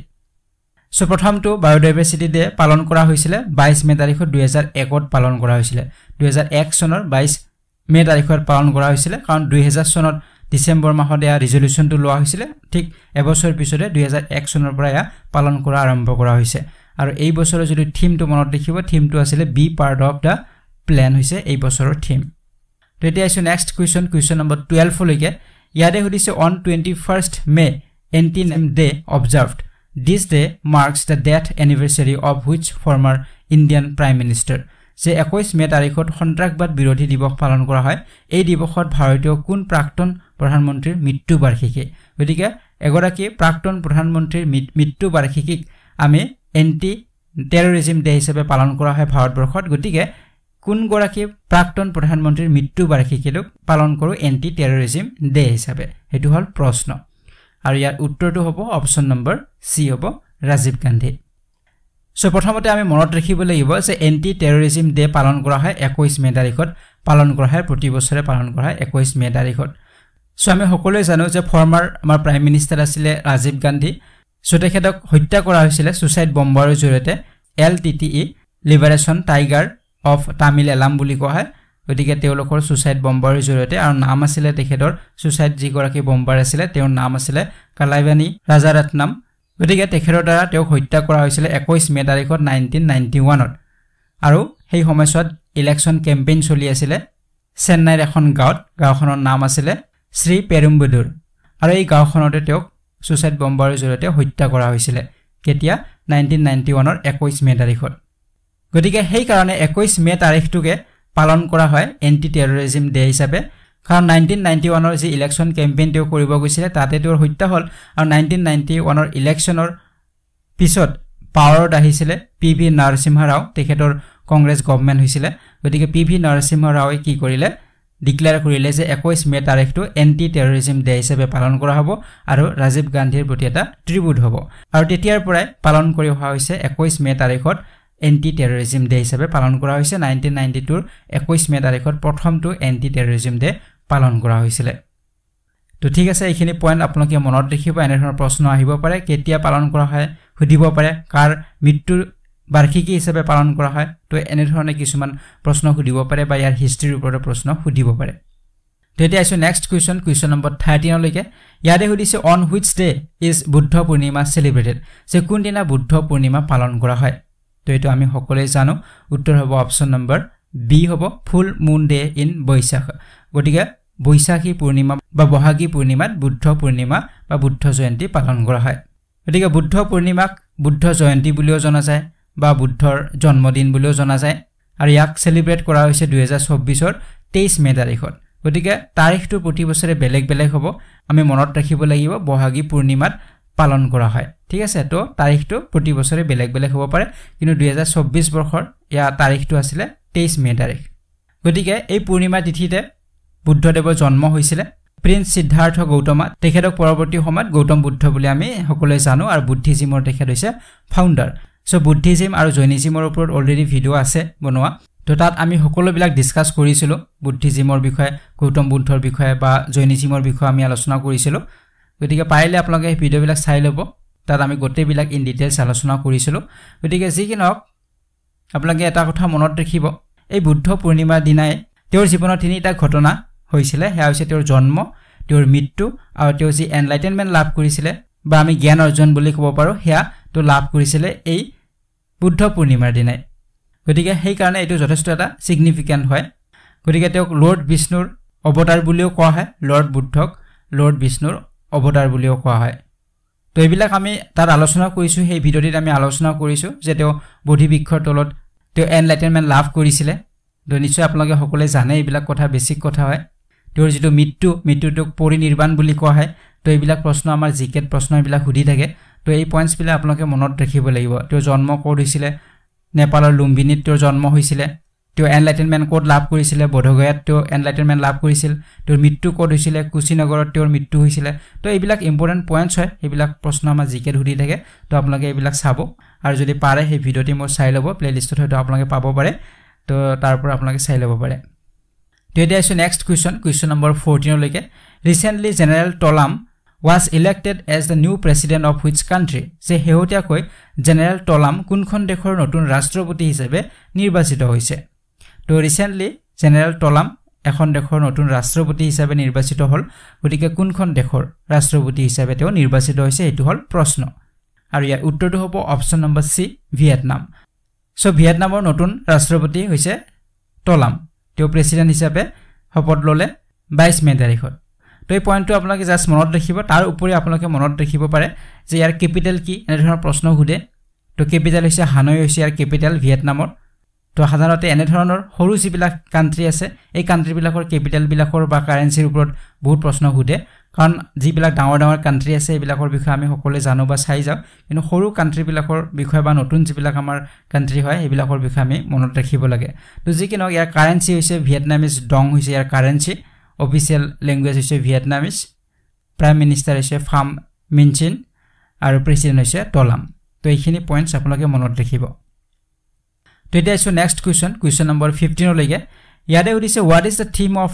[SPEAKER 1] so' প্ৰথমটো বায়'ডাইভাৰ্চিটি ডে পালন কৰা হৈছিলে বাইছ মে' তাৰিখত দুহেজাৰ একত পালন কৰা হৈছিলে। দুহেজাৰ এক চনৰ বাইছ মে' তাৰিখত পালন কৰা হৈছিলে কাৰণ দুহেজাৰ চনত ডিচেম্বৰ মাহত এয়া ৰিজলিউশ্যনটো লোৱা হৈছিলে। ঠিক এবছৰ পিছতে দুহেজাৰ এক চনৰ পৰা এয়া পালন কৰা আৰম্ভ কৰা হৈছে। আৰু এই বছৰৰ যিটো থিমটো মনত দেখিব থিমটো আছিলে be part of the plan হৈছে এই বছৰৰ থিম তো এতিয়া আহিছোঁ নেক্সট কুৱেশ্যন কুৱেশ্যন নম্বৰ টুৱেলভলৈকে ইয়াতে সুধিছে on twenty first May' day observed this day marks the death anniversary of which former Indian prime minister যে একৈছ মে' তাৰিখত সন্ত্ৰাসবাদ বিৰোধী দিৱস পালন কৰা হয় এই দিৱসত ভাৰতীয় কোন প্ৰাক্তন প্ৰধানমন্ত্ৰীৰ মৃত্যু বাৰ্ষিকী? গতিকে এগৰাকী প্ৰাক্তন প্ৰধানমন্ত্ৰীৰ মৃত্যু বাৰ্ষিকীক আমি এণ্টি টেৰৰিজিম ডে হিচাপে পালন কৰা হয় ভাৰতবৰ্ষত। গতিকে কোনগৰাকী প্ৰাক্তন প্ৰধানমন্ত্ৰীৰ মৃত্যু বাৰ্ষিকীটোক পালন কৰোঁ এণ্টি টেৰৰিজিম ডে হিচাপে? সেইটো হ'ল প্ৰশ্ন। আৰু ইয়াৰ উত্তৰটো হ'ব অপশ্যন নম্বৰ চি হ'ব ৰাজীৱ গান্ধী। চ' প্ৰথমতে আমি মনত ৰাখিব লাগিব যে এণ্টি টেৰৰিজিম ডে পালন কৰা হয় একৈছ মে' তাৰিখত। পালন কৰা হয় প্ৰতি বছৰে পালন কৰা হয় একৈছ মে' তাৰিখত। চ' আমি সকলোৱে জানো যে ফৰ্মাৰ আমাৰ প্ৰাইম মিনিষ্টাৰ আছিলে ৰাজীৱ গান্ধী। চ' তেখেতক হত্যা কৰা হৈছিলে ছুচাইড বম্বাৰৰ জৰিয়তে। L T T E liberation tiger of Tamil Eelam বুলি কোৱা হয়। গতিকে তেওঁলোকৰ ছুচাইড বম্বাৰৰ জৰিয়তে আৰু নাম আছিলে তেখেতৰ ছুচাইড যিগৰাকী বম্বাৰ আছিলে তেওঁৰ নাম আছিলে কালাইবানী ৰাজাৰাটনাম গতিকে তেখেতৰ দ্বাৰা তেওঁক হত্যা কৰা হৈছিলে একৈছ মে' তাৰিখত নাইনটিন নাইণ্টি ওৱানত আৰু সেই সময়ছোৱাত ইলেকশ্যন কেম্পেইন চলি আছিলে। চেন্নাইৰ এখন গাঁৱত গাঁওখনৰ নাম আছিলে শ্ৰী পেৰুম্বুদুৰ। আৰু এই গাঁওখনতে তেওঁক ছুচাইড বম্বাৰৰ জৰিয়তে হত্যা কৰা হৈছিলে। কেতিয়া? নাইনটিন নাইণ্টি ওৱানৰ একৈছ মে' তাৰিখত। গতিকে সেইকাৰণে একৈছ মে' তাৰিখটোকে পালন কৰা হয় এণ্টি টেৰৰিজিম ডে হিচাপে। কাৰণ নাইনটিন নাইণ্টি ওৱানৰ যি ইলেকশ্যন কেম্পেইন তেওঁ কৰিব গৈছিলে তাতে তেওঁৰ হত্যা হ'ল আৰু নাইনটিন নাইণ্টি ওৱানৰ ইলেকশ্যনৰ পিছত পাৱাৰত আহিছিলে পি ভি নৰসিম্হা ৰাও তেখেতৰ কংগ্ৰেছ গভমেণ্ট হৈছিলে। গতিকে পি ভি নৰসিম্হা ৰাওৱে কি কৰিলে? ডিক্লেয়াৰ কৰিলে যে একৈছ মে' তাৰিখটো এণ্টি টেৰৰিজিম ডে হিচাপে পালন কৰা হ'ব আৰু ৰাজীৱ গান্ধীৰ প্ৰতি এটা ত্ৰিবুট হ'ব। আৰু তেতিয়াৰ পৰাই পালন কৰি অহা হৈছে একৈছ মে' তাৰিখত এণ্টি টেৰৰিজিম ডে হিচাপে পালন কৰা হৈছে। নাইনটিন নাইণ্টি টুৰ একৈছ মে' তাৰিখত প্ৰথমটো এণ্টি টেৰৰিজিম ডে পালন কৰা হৈছিলে। তো ঠিক আছে এইখিনি পইণ্ট আপোনালোকে মনত ৰাখিব এনেধৰণৰ প্ৰশ্ন আহিব পাৰে কেতিয়া পালন কৰা হয় সুধিব পাৰে কাৰ মৃত্যুৰ বাৰ্ষিকী হিচাপে পালন কৰা হয় তো এনেধৰণে কিছুমান প্ৰশ্ন সুধিব পাৰে বা ইয়াৰ হিষ্ট্ৰীৰ ওপৰতে প্ৰশ্ন সুধিব পাৰে। তো এতিয়া আহিছোঁ নেক্সট কুৱেশ্যন কুৱেশ্যন নম্বৰ থাৰ্টিনলৈকে ইয়াতে সুধিছে on which day is Buddha Purnima celebrated যে কোনদিনা বুদ্ধ পূৰ্ণিমা পালন কৰা হয়? তো এইটো আমি সকলোৱে জানো। উত্তৰ হ'ব অপশ্যন নম্বৰ বি হ'ব full moon day in Baisakh. গতিকে বৈশাখী পূৰ্ণিমা বা বহাগী পূৰ্ণিমাত বুদ্ধ পূৰ্ণিমা বা বুদ্ধ জয়ন্তী পালন কৰা হয়। গতিকে বুদ্ধ পূৰ্ণিমাক বুদ্ধ জয়ন্তী বুলিও জনা যায় বা বুদ্ধৰ জন্মদিন বুলিও জনা যায়। আৰু ইয়াক চেলিব্ৰেট কৰা হৈছে দুহেজাৰ চৌব্বিছৰ তেইছ মে' তাৰিখত। গতিকে তাৰিখটো প্ৰতি বছৰে বেলেগ বেলেগ হ'ব। আমি মনত ৰাখিব লাগিব বহাগী পূৰ্ণিমাত পালন কৰা হয়। ঠিক আছে তো তাৰিখটো প্ৰতি বছৰে বেলেগ বেলেগ হ'ব পাৰে কিন্তু দুহেজাৰ চৌব্বিছ বৰ্ষৰ ইয়াৰ তাৰিখটো আছিলে তেইছ মে' তাৰিখ। গতিকে এই পূৰ্ণিমা তিথিতে বুদ্ধদেৱৰ জন্ম হৈছিলে। প্ৰিন্স সিদ্ধাৰ্থ গৌতমা তেখেতক পৰৱৰ্তী সময়ত গৌতম বুদ্ধ বুলি আমি সকলোৱে জানো আৰু বুদ্ধিজিমৰ তেখেত হৈছে ফাউণ্ডাৰ চ' বুদ্ধিজিম আৰু জৈনিজিমৰ ওপৰত অলৰেডি ভিডিঅ' আছে বনোৱা। তো তাত আমি সকলোবিলাক ডিছকাছ কৰিছিলোঁ বুদ্ধিজিমৰ বিষয়ে গৌতম বুদ্ধৰ বিষয়ে বা জৈনিজিমৰ বিষয়ে আমি আলোচনা কৰিছিলোঁ। গতিকে পাৰিলে আপোনালোকে সেই ভিডিঅ'বিলাক চাই ল'ব। তাত আমি গোটেইবিলাক ইন ডিটেইলছ আলোচনা কৰিছিলোঁ। গতিকে যি কি নহওক আপোনালোকে এটা কথা মনত ৰাখিব। এই বুদ্ধ পূৰ্ণিমাৰ দিনাই তেওঁৰ জীৱনত তিনিটা ঘটনা হৈছিলে। সেয়া হৈছে তেওঁৰ জন্ম তেওঁৰ মৃত্যু আৰু তেওঁ যি এনলাইটেনমেণ্ট লাভ কৰিছিলে বা আমি জ্ঞান অৰ্জন বুলি ক'ব পাৰোঁ সেয়া তেওঁ লাভ কৰিছিলে এই বুদ্ধ পূৰ্ণিমাৰ দিনাই। গতিকে সেইকাৰণে এইটো যথেষ্ট এটা ছিগনিফিকেণ্ট হয়। গতিকে তেওঁক লৰ্ড বিষ্ণুৰ অৱতাৰ বুলিও কোৱা হয় লৰ্ড বুদ্ধক। লৰ্ড বিষ্ণুৰ অৱতাৰ বুলিও কোৱা হয়। তো এইবিলাক আমি তাত আলোচনা কৰিছোঁ সেই ভিডিঅ'টিত আমি আলোচনা কৰিছোঁ যে তেওঁ বৃক্ষৰ তলত তেওঁ এনলাইটেনমেণ্ট লাভ কৰিছিলে। তো নিশ্চয় আপোনালোকে সকলোৱে জানে এইবিলাক কথা বেছিক কথা হয়। তেওঁৰ যিটো মৃত্যু মৃত্যুটোক পৰিনিৰ্বাণ বুলি কোৱা হয়। তো এইবিলাক প্ৰশ্ন আমাৰ জি কেট প্ৰশ্ন এইবিলাক সুধি থাকে। তো এই পইণ্টছবিলাক আপোনালোকে মনত ৰাখিব লাগিব। তেওঁৰ জন্ম ক'ত হৈছিলে? নেপালৰ লুম্বিনীত তেওঁৰ জন্ম হৈছিলে। তেওঁ এনলাইটেনমেণ্ট ক'ত লাভ কৰিছিলে বোধগয়াত তেওঁ এনলাইটেনমেণ্ট লাভ কৰিছিল তেওঁৰ মৃত্যু ক'ত হৈছিলে কুচিনগৰত তেওঁৰ মৃত্যু হৈছিলে। তো এইবিলাক ইম্পৰ্টেণ্ট পইণ্টছ হয় সেইবিলাক প্ৰশ্ন আমাৰ জি কেট সুধি থাকে তো আপোনালোকে এইবিলাক চাব। আৰু যদি পাৰে সেই ভিডিঅ'টি মোৰ চাই ল'ব প্লে'লিষ্টত হয়তো আপোনালোকে পাব পাৰে তো তাৰ পৰা আপোনালোকে চাই ল'ব পাৰে। তো এতিয়া আহিছোঁ next question question number ফৰ্টিনলৈকে recently general To Lam was elected as the new president of which country যে শেহতীয়াকৈ জেনেৰেল টলাম কোনখন দেশৰ নতুন ৰাষ্ট্ৰপতি হিচাপে নিৰ্বাচিত হৈছে? তো ৰিচেণ্টলি জেনেৰেল টলাম এখন দেশৰ নতুন ৰাষ্ট্ৰপতি হিচাপে নিৰ্বাচিত হ'ল গতিকে কোনখন দেশৰ ৰাষ্ট্ৰপতি হিচাপে তেওঁ নিৰ্বাচিত হৈছে এইটো হ'ল প্ৰশ্ন। আৰু ইয়াৰ উত্তৰটো হ'ব option number C Vietnam so' ভিয়েটনামৰ নতুন ৰাষ্ট্ৰপতি হৈছে টলাম তেওঁ প্ৰেচিডেণ্ট হিচাপে শপত ল'লে বাইছ মে' তাৰিখত। তো এই পইণ্টটো আপোনালোকে জাষ্ট মনত ৰাখিব তাৰ উপৰি আপোনালোকে মনত ৰাখিব পাৰে যে ইয়াৰ কেপিটেল কি এনেধৰণৰ প্ৰশ্ন সোধে। তো কেপিটেল হৈছে হানৈ হৈছে ইয়াৰ কেপিটেল ভিয়েটনামৰ তো সাধাৰণতে এনেধৰণৰ সৰু যিবিলাক কাণ্ট্ৰি আছে এই কাণ্ট্ৰিবিলাকৰ কেপিটেলবিলাকৰ বা কাৰেঞ্চিৰ ওপৰত বহুত প্ৰশ্ন সোধে। কাৰণ যিবিলাক ডাঙৰ ডাঙৰ কাণ্ট্ৰি আছে এইবিলাকৰ বিষয়ে আমি সকলোৱে জানো বা চাই যাওঁ। কিন্তু সৰু কাণ্ট্ৰিবিলাকৰ বিষয়ে বা নতুন যিবিলাক আমাৰ কাণ্ট্ৰি হয় সেইবিলাকৰ বিষয়ে আমি মনত ৰাখিব লাগে। তো যি কি নহওক ইয়াৰ কাৰেঞ্চি হৈছে ভিয়েটনামিজ ডং হৈছে ইয়াৰ কাৰেঞ্চি অফিচিয়েল লেংগুৱেজ হৈছে ভিয়েটনামিজ প্ৰাইম মিনিষ্টাৰ হৈছে ফাৰ্ম মিনচিন আৰু প্ৰেচিডেণ্ট হৈছে টলাম তো এইখিনি পইণ্টছ আপোনালোকে মনত ৰাখিব। তো এতিয়া আহিছোঁ নেক্সট কুৱেশ্যন কুৱেশ্যন নম্বৰ ফিফটিনলৈকে ইয়াতে সুধিছে what is the theme of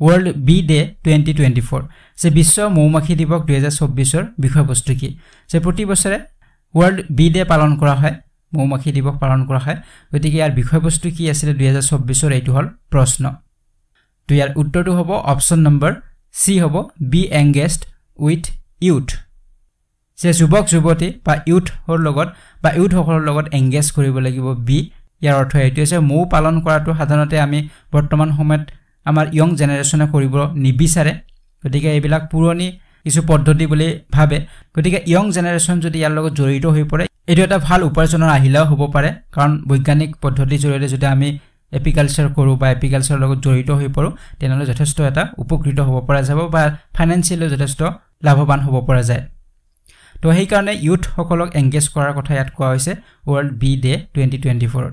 [SPEAKER 1] world bee day twenty twenty four যে বিশ্ব মৌমাখি দিৱস দুহেজাৰ চৌব্বিছৰ বিষয়বস্তু কি যে প্ৰতি বছৰে ৱৰ্ল্ড বি ডে পালন কৰা হয় মৌমাখি দিৱস পালন কৰা হয় গতিকে ইয়াৰ বিষয়বস্তু কি আছিলে দুহেজাৰ চৌব্বিছৰ এইটো হ'ল প্ৰশ্ন তো ইয়াৰ উত্তৰটো হ'ব অপশ্যন নম্বৰ চি হ'ব বি এংগেজড উইথ ইউথ যে যুৱক যুৱতী বা ইউথৰ লগত বা ইউথসকলৰ লগত এংগেজ কৰিব লাগিব বি ইয়াৰ অৰ্থ এইটো হৈছে মৌ পালন কৰাটো সাধাৰণতে আমি বৰ্তমান সময়ত আমাৰ য়ং জেনেৰেশ্যনে কৰিব নিবিচাৰে। গতিকে এইবিলাক পুৰণি কিছু পদ্ধতি বুলি ভাবে। গতিকে য়ং জেনেৰেশ্যন যদি ইয়াৰ লগত জড়িত হৈ পৰে এইটো এটা ভাল উপাৰ্জনৰ আহিলাও হ'ব পাৰে। কাৰণ বৈজ্ঞানিক পদ্ধতিৰ জৰিয়তে যদি আমি এপিকালচাৰ কৰোঁ বা এপিকালচাৰৰ লগত জড়িত হৈ পৰোঁ তেনেহ'লে যথেষ্ট এটা উপকৃত হ'ব পৰা যাব বা ফাইনেন্সিয়েলি যথেষ্ট লাভৱান হ'ব পৰা যায়। তো সেইকাৰণে ইউথসকলক এংগেজ কৰাৰ কথা ইয়াত কোৱা হৈছে world bee day twenty twenty ফ'ৰত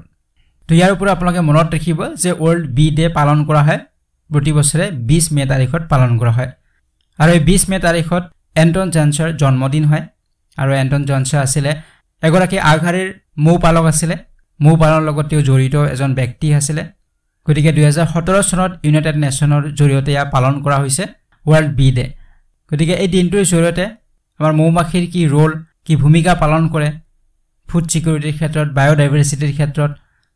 [SPEAKER 1] তো ইয়াৰ ওপৰত আপোনালোকে মনত ৰাখিব যে ৱৰ্ল্ড বি ডে পালন কৰা হয়। প্ৰতি বছৰে বিছ মে' তাৰিখত পালন কৰা হয়। আৰু এই বিছ মে' তাৰিখত এণ্টন জনছৰ জন্মদিন হয়। আৰু এণ্টন জনছ আছিলে এগৰাকী আগশাৰীৰ মৌ পালক আছিলে। মৌ পালনৰ লগত তেওঁ জড়িত এজন ব্যক্তি আছিলে। গতিকে দুহেজাৰ সোতৰ চনত ইউনাইটেড নেশ্যনৰ জৰিয়তে ইয়াক পালন কৰা হৈছে ৱৰ্ল্ড বি ডে গতিকে এই দিনটোৰ জৰিয়তে আমাৰ মৌ মাখিৰ কি ৰোল কি ভূমিকা পালন কৰে ফুড ছিকিউৰিটিৰ ক্ষেত্ৰত বায়'ডাইভাৰ্চিটিৰ ক্ষেত্ৰত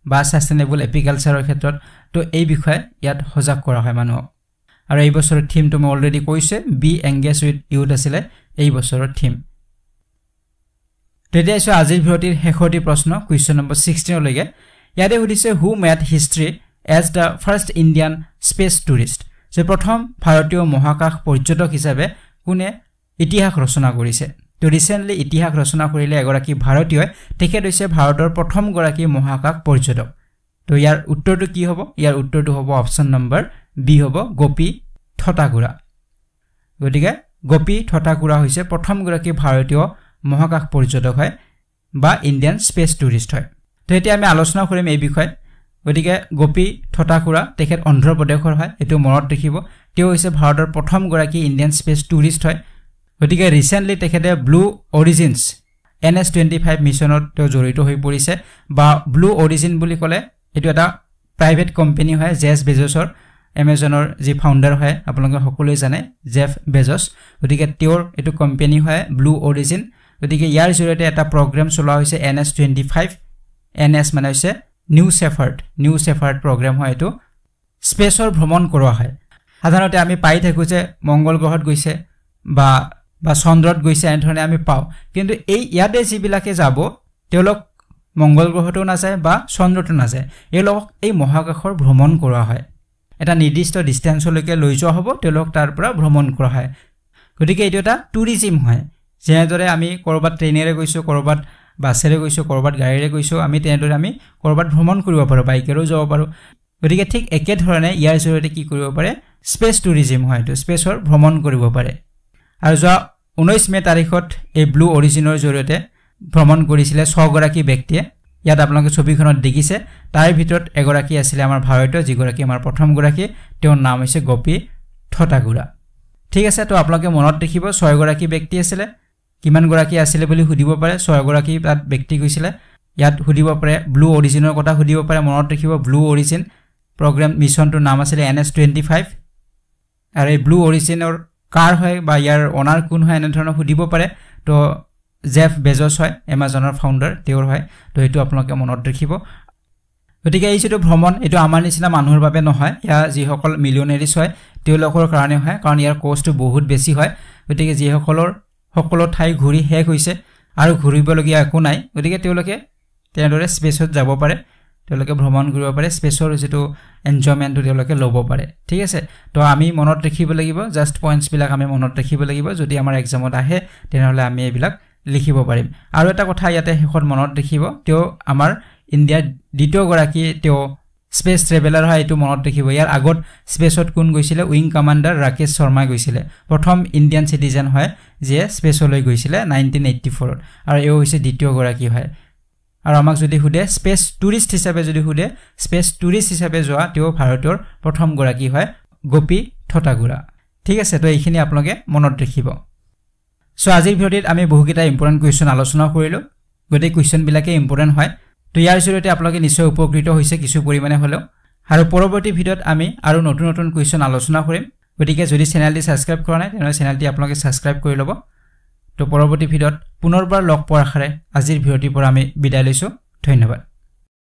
[SPEAKER 1] বা ছাষ্টেইনেবল এপিকালচাৰৰ ক্ষেত্ৰত তো এই বিষয়ে ইয়াত সজাগ কৰা হয় মানুহক। আৰু এই বছৰৰ থিমটো মই অলৰেডি কৈছে বি এংগেজ উইথ ইউথ আছিলে এই বছৰৰ থিম। তেতিয়া আছোঁ আজিৰ ভিৰতিৰ শেষৰটি প্ৰশ্ন কুৱেশ্যন নম্বৰ ছিক্সটিনলৈকে ইয়াতে সুধিছে who made history as the first Indian space tourist যে প্ৰথম ভাৰতীয় মহাকাশ পৰ্যটক হিচাপে কোনে ইতিহাস ৰচনা কৰিছে? তো ৰিচেণ্টলি ইতিহাস ৰচনা কৰিলে এগৰাকী ভাৰতীয়ই তেখেত হৈছে ভাৰতৰ প্ৰথমগৰাকী মহাকাশ পৰ্যটক। তো ইয়াৰ উত্তৰটো কি হ'ব? ইয়াৰ উত্তৰটো হ'ব অপশ্যন নম্বৰ বি হ'ব গোপী থতাকুৰা। গতিকে গোপী থতাকুৰা হৈছে প্ৰথমগৰাকী ভাৰতীয় মহাকাশ পৰ্যটক হয় বা ইণ্ডিয়ান স্পেচ টুৰিষ্ট হয়। তো এতিয়া আমি আলোচনা কৰিম এই বিষয়ে। গতিকে গোপী থতাকুৰা তেখেত অন্ধ্ৰপ্ৰদেশৰ হয় এইটো মনত ৰাখিব। তেওঁ হৈছে ভাৰতৰ প্ৰথমগৰাকী ইণ্ডিয়ান স্পেচ টুৰিষ্ট হয়। গতিকে ৰিচেণ্টলি তেখেতে Blue Origin's N S twenty five মিছনত তেওঁ জড়িত হৈ পৰিছে বা ব্লু অৰিজিন বুলি ক'লে এইটো এটা প্ৰাইভেট কোম্পেনী হয় জেছ বেজছৰ এমেজনৰ যি ফাউণ্ডাৰ হয় আপোনালোকে সকলোৱে জানে জেফ বেজছ গতিকে তেওঁৰ এইটো কোম্পেনী হয় ব্লু অৰিজিন গতিকে ইয়াৰ জৰিয়তে এটা প্ৰগ্ৰেম চলোৱা হৈছে N S twenty five N S মানে হৈছে New Shepard New Shepard programme হয় এইটো স্পেচৰ ভ্ৰমণ কৰোৱা হয়। সাধাৰণতে আমি পাই থাকোঁ যে মংগল গ্ৰহত গৈছে বা বা চন্দ্ৰত গৈছে এনেধৰণে আমি পাওঁ। কিন্তু এই ইয়াতে যিবিলাকে যাব তেওঁলোক মংগল গ্ৰহতো নাযায় বা চন্দ্ৰতো নাযায়। এওঁলোকক এই মহাকাশৰ ভ্ৰমণ কৰোৱা হয়। এটা নিৰ্দিষ্ট ডিষ্টেঞ্চলৈকে লৈ যোৱা হ'ব তেওঁলোকক তাৰ পৰা ভ্ৰমণ কৰা হয়। গতিকে এইটো এটা টুৰিজিম হয়। যেনেদৰে আমি ক'ৰবাত ট্ৰেইনেৰে গৈছোঁ ক'ৰবাত বাছেৰে গৈছোঁ ক'ৰবাত গাড়ীৰে গৈছোঁ আমি তেনেদৰে আমি ক'ৰবাত ভ্ৰমণ কৰিব পাৰোঁ বাইকেৰেও যাব পাৰোঁ। গতিকে ঠিক একেধৰণে ইয়াৰ জৰিয়তে কি কৰিব পাৰে স্পেচ টুৰিজিম হয় এইটো স্পেচৰ ভ্ৰমণ কৰিব পাৰে। আৰু যোৱা ঊনৈছ মে' তাৰিখত এই ব্লু অৰিজিনৰ জৰিয়তে ভ্ৰমণ কৰিছিলে ছগৰাকী ব্যক্তিয়ে। ইয়াত আপোনালোকে ছবিখনত দেখিছে তাৰ ভিতৰত এগৰাকী আছিলে আমাৰ ভাৰতীয় যিগৰাকী আমাৰ প্ৰথমগৰাকী তেওঁৰ নাম হৈছে গোপী থতাগুৰা। ঠিক আছে তো আপোনালোকে মনত ৰাখিব ছয়গৰাকী ব্যক্তি আছিলে। কিমানগৰাকী আছিলে বুলি সুধিব পাৰে ছয়গৰাকী তাত ব্যক্তি গৈছিলে। ইয়াত সুধিব পাৰে ব্লু অৰিজিনৰ কথা সুধিব পাৰে মনত ৰাখিব ব্লু অৰিজিন প্ৰগ্ৰেম মিছনটোৰ নাম আছিলে এন এছ টুৱেণ্টি ফাইভ। আৰু এই ব্লু অৰিজিনৰ কাৰ হয় বা ইয়াৰ অনাৰ কোন হয় এনেধৰণৰ সুধিব পাৰে। তো জেফ বেজছ হয় এমাজনৰ ফাউণ্ডাৰ তেওঁৰ হয়। তো সেইটো আপোনালোকে মনত ৰাখিব। গতিকে এই যিটো ভ্ৰমণ এইটো আমাৰ নিচিনা মানুহৰ বাবে নহয়। ইয়াৰ যিসকল মিলিয়নেৰিছ হয় তেওঁলোকৰ কাৰণে হয় কাৰণ ইয়াৰ কষ্টটো বহুত বেছি হয়। গতিকে যিসকলৰ সকলো ঠাই ঘূৰি শেষ হৈছে আৰু ঘূৰিবলগীয়া একো নাই। গতিকে তেওঁলোকে তেনেদৰে স্পেচত যাব পাৰে। তেওঁলোকে ভ্ৰমণ কৰিব পাৰে স্পেচৰ যিটো এনজয়মেণ্টটো তেওঁলোকে ল'ব পাৰে। ঠিক আছে? তো আমি মনত ৰাখিব লাগিব জাষ্ট পইণ্টছবিলাক আমি মনত ৰাখিব লাগিব। যদি আমাৰ এক্সামত আহে তেনেহ'লে আমি এইবিলাক লিখিব পাৰিম। আৰু এটা কথা ইয়াতে শেষত মনত ৰাখিব তেওঁ আমাৰ ইণ্ডিয়াৰ দ্বিতীয়গৰাকী তেওঁ স্পেচ ট্ৰেভেলাৰ হয় এইটো মনত ৰাখিব। ইয়াৰ আগত স্পেচত কোন গৈছিলে? উইং কামাণ্ডাৰ ৰাকেশ শৰ্মা গৈছিলে। প্ৰথম ইণ্ডিয়ান চিটিজেন হয় যিয়ে স্পেচলৈ গৈছিলে নাইনটিন এইট্টি ফ'ৰত আৰু এওঁ হৈছে দ্বিতীয়গৰাকী হয়। আৰু আমাক যদি সোধে স্পেচ টুৰিষ্ট হিচাপে যদি সোধে স্পেচ টুৰিষ্ট হিচাপে যোৱা তেওঁ ভাৰতীয়ৰ প্ৰথমগৰাকী হয় গোপী থতাগুৰা। ঠিক আছে তো এইখিনি আপোনালোকে মনত ৰাখিব। চ' আজিৰ ভিডিঅ'টিত আমি বহুকেইটা ইম্পৰ্টেণ্ট কুৱেশ্যন আলোচনা কৰিলোঁ। গোটেই কুৱেশ্যনবিলাকেই ইম্পৰ্টেণ্ট হয়। তো ইয়াৰ জৰিয়তে আপোনালোকে নিশ্চয় উপকৃত হৈছে কিছু পৰিমাণে হ'লেও। আৰু পৰৱৰ্তী ভিডিঅ'ত আমি আৰু নতুন নতুন কুৱেশ্যন আলোচনা কৰিম। গতিকে যদি চেনেলটি ছাবস্ক্ৰাইব কৰা নাই তেনেহ'লে চেনেলটি আপোনালোকে ছাবস্ক্ৰাইব কৰি ল'ব। তো পৰৱৰ্তী ভিডিঅ'ত পুনৰবাৰ লগ পোৱাৰ আশাৰে আজিৰ ভিডিঅ'টিৰ পৰা আমি বিদায় লৈছোঁ। ধন্যবাদ।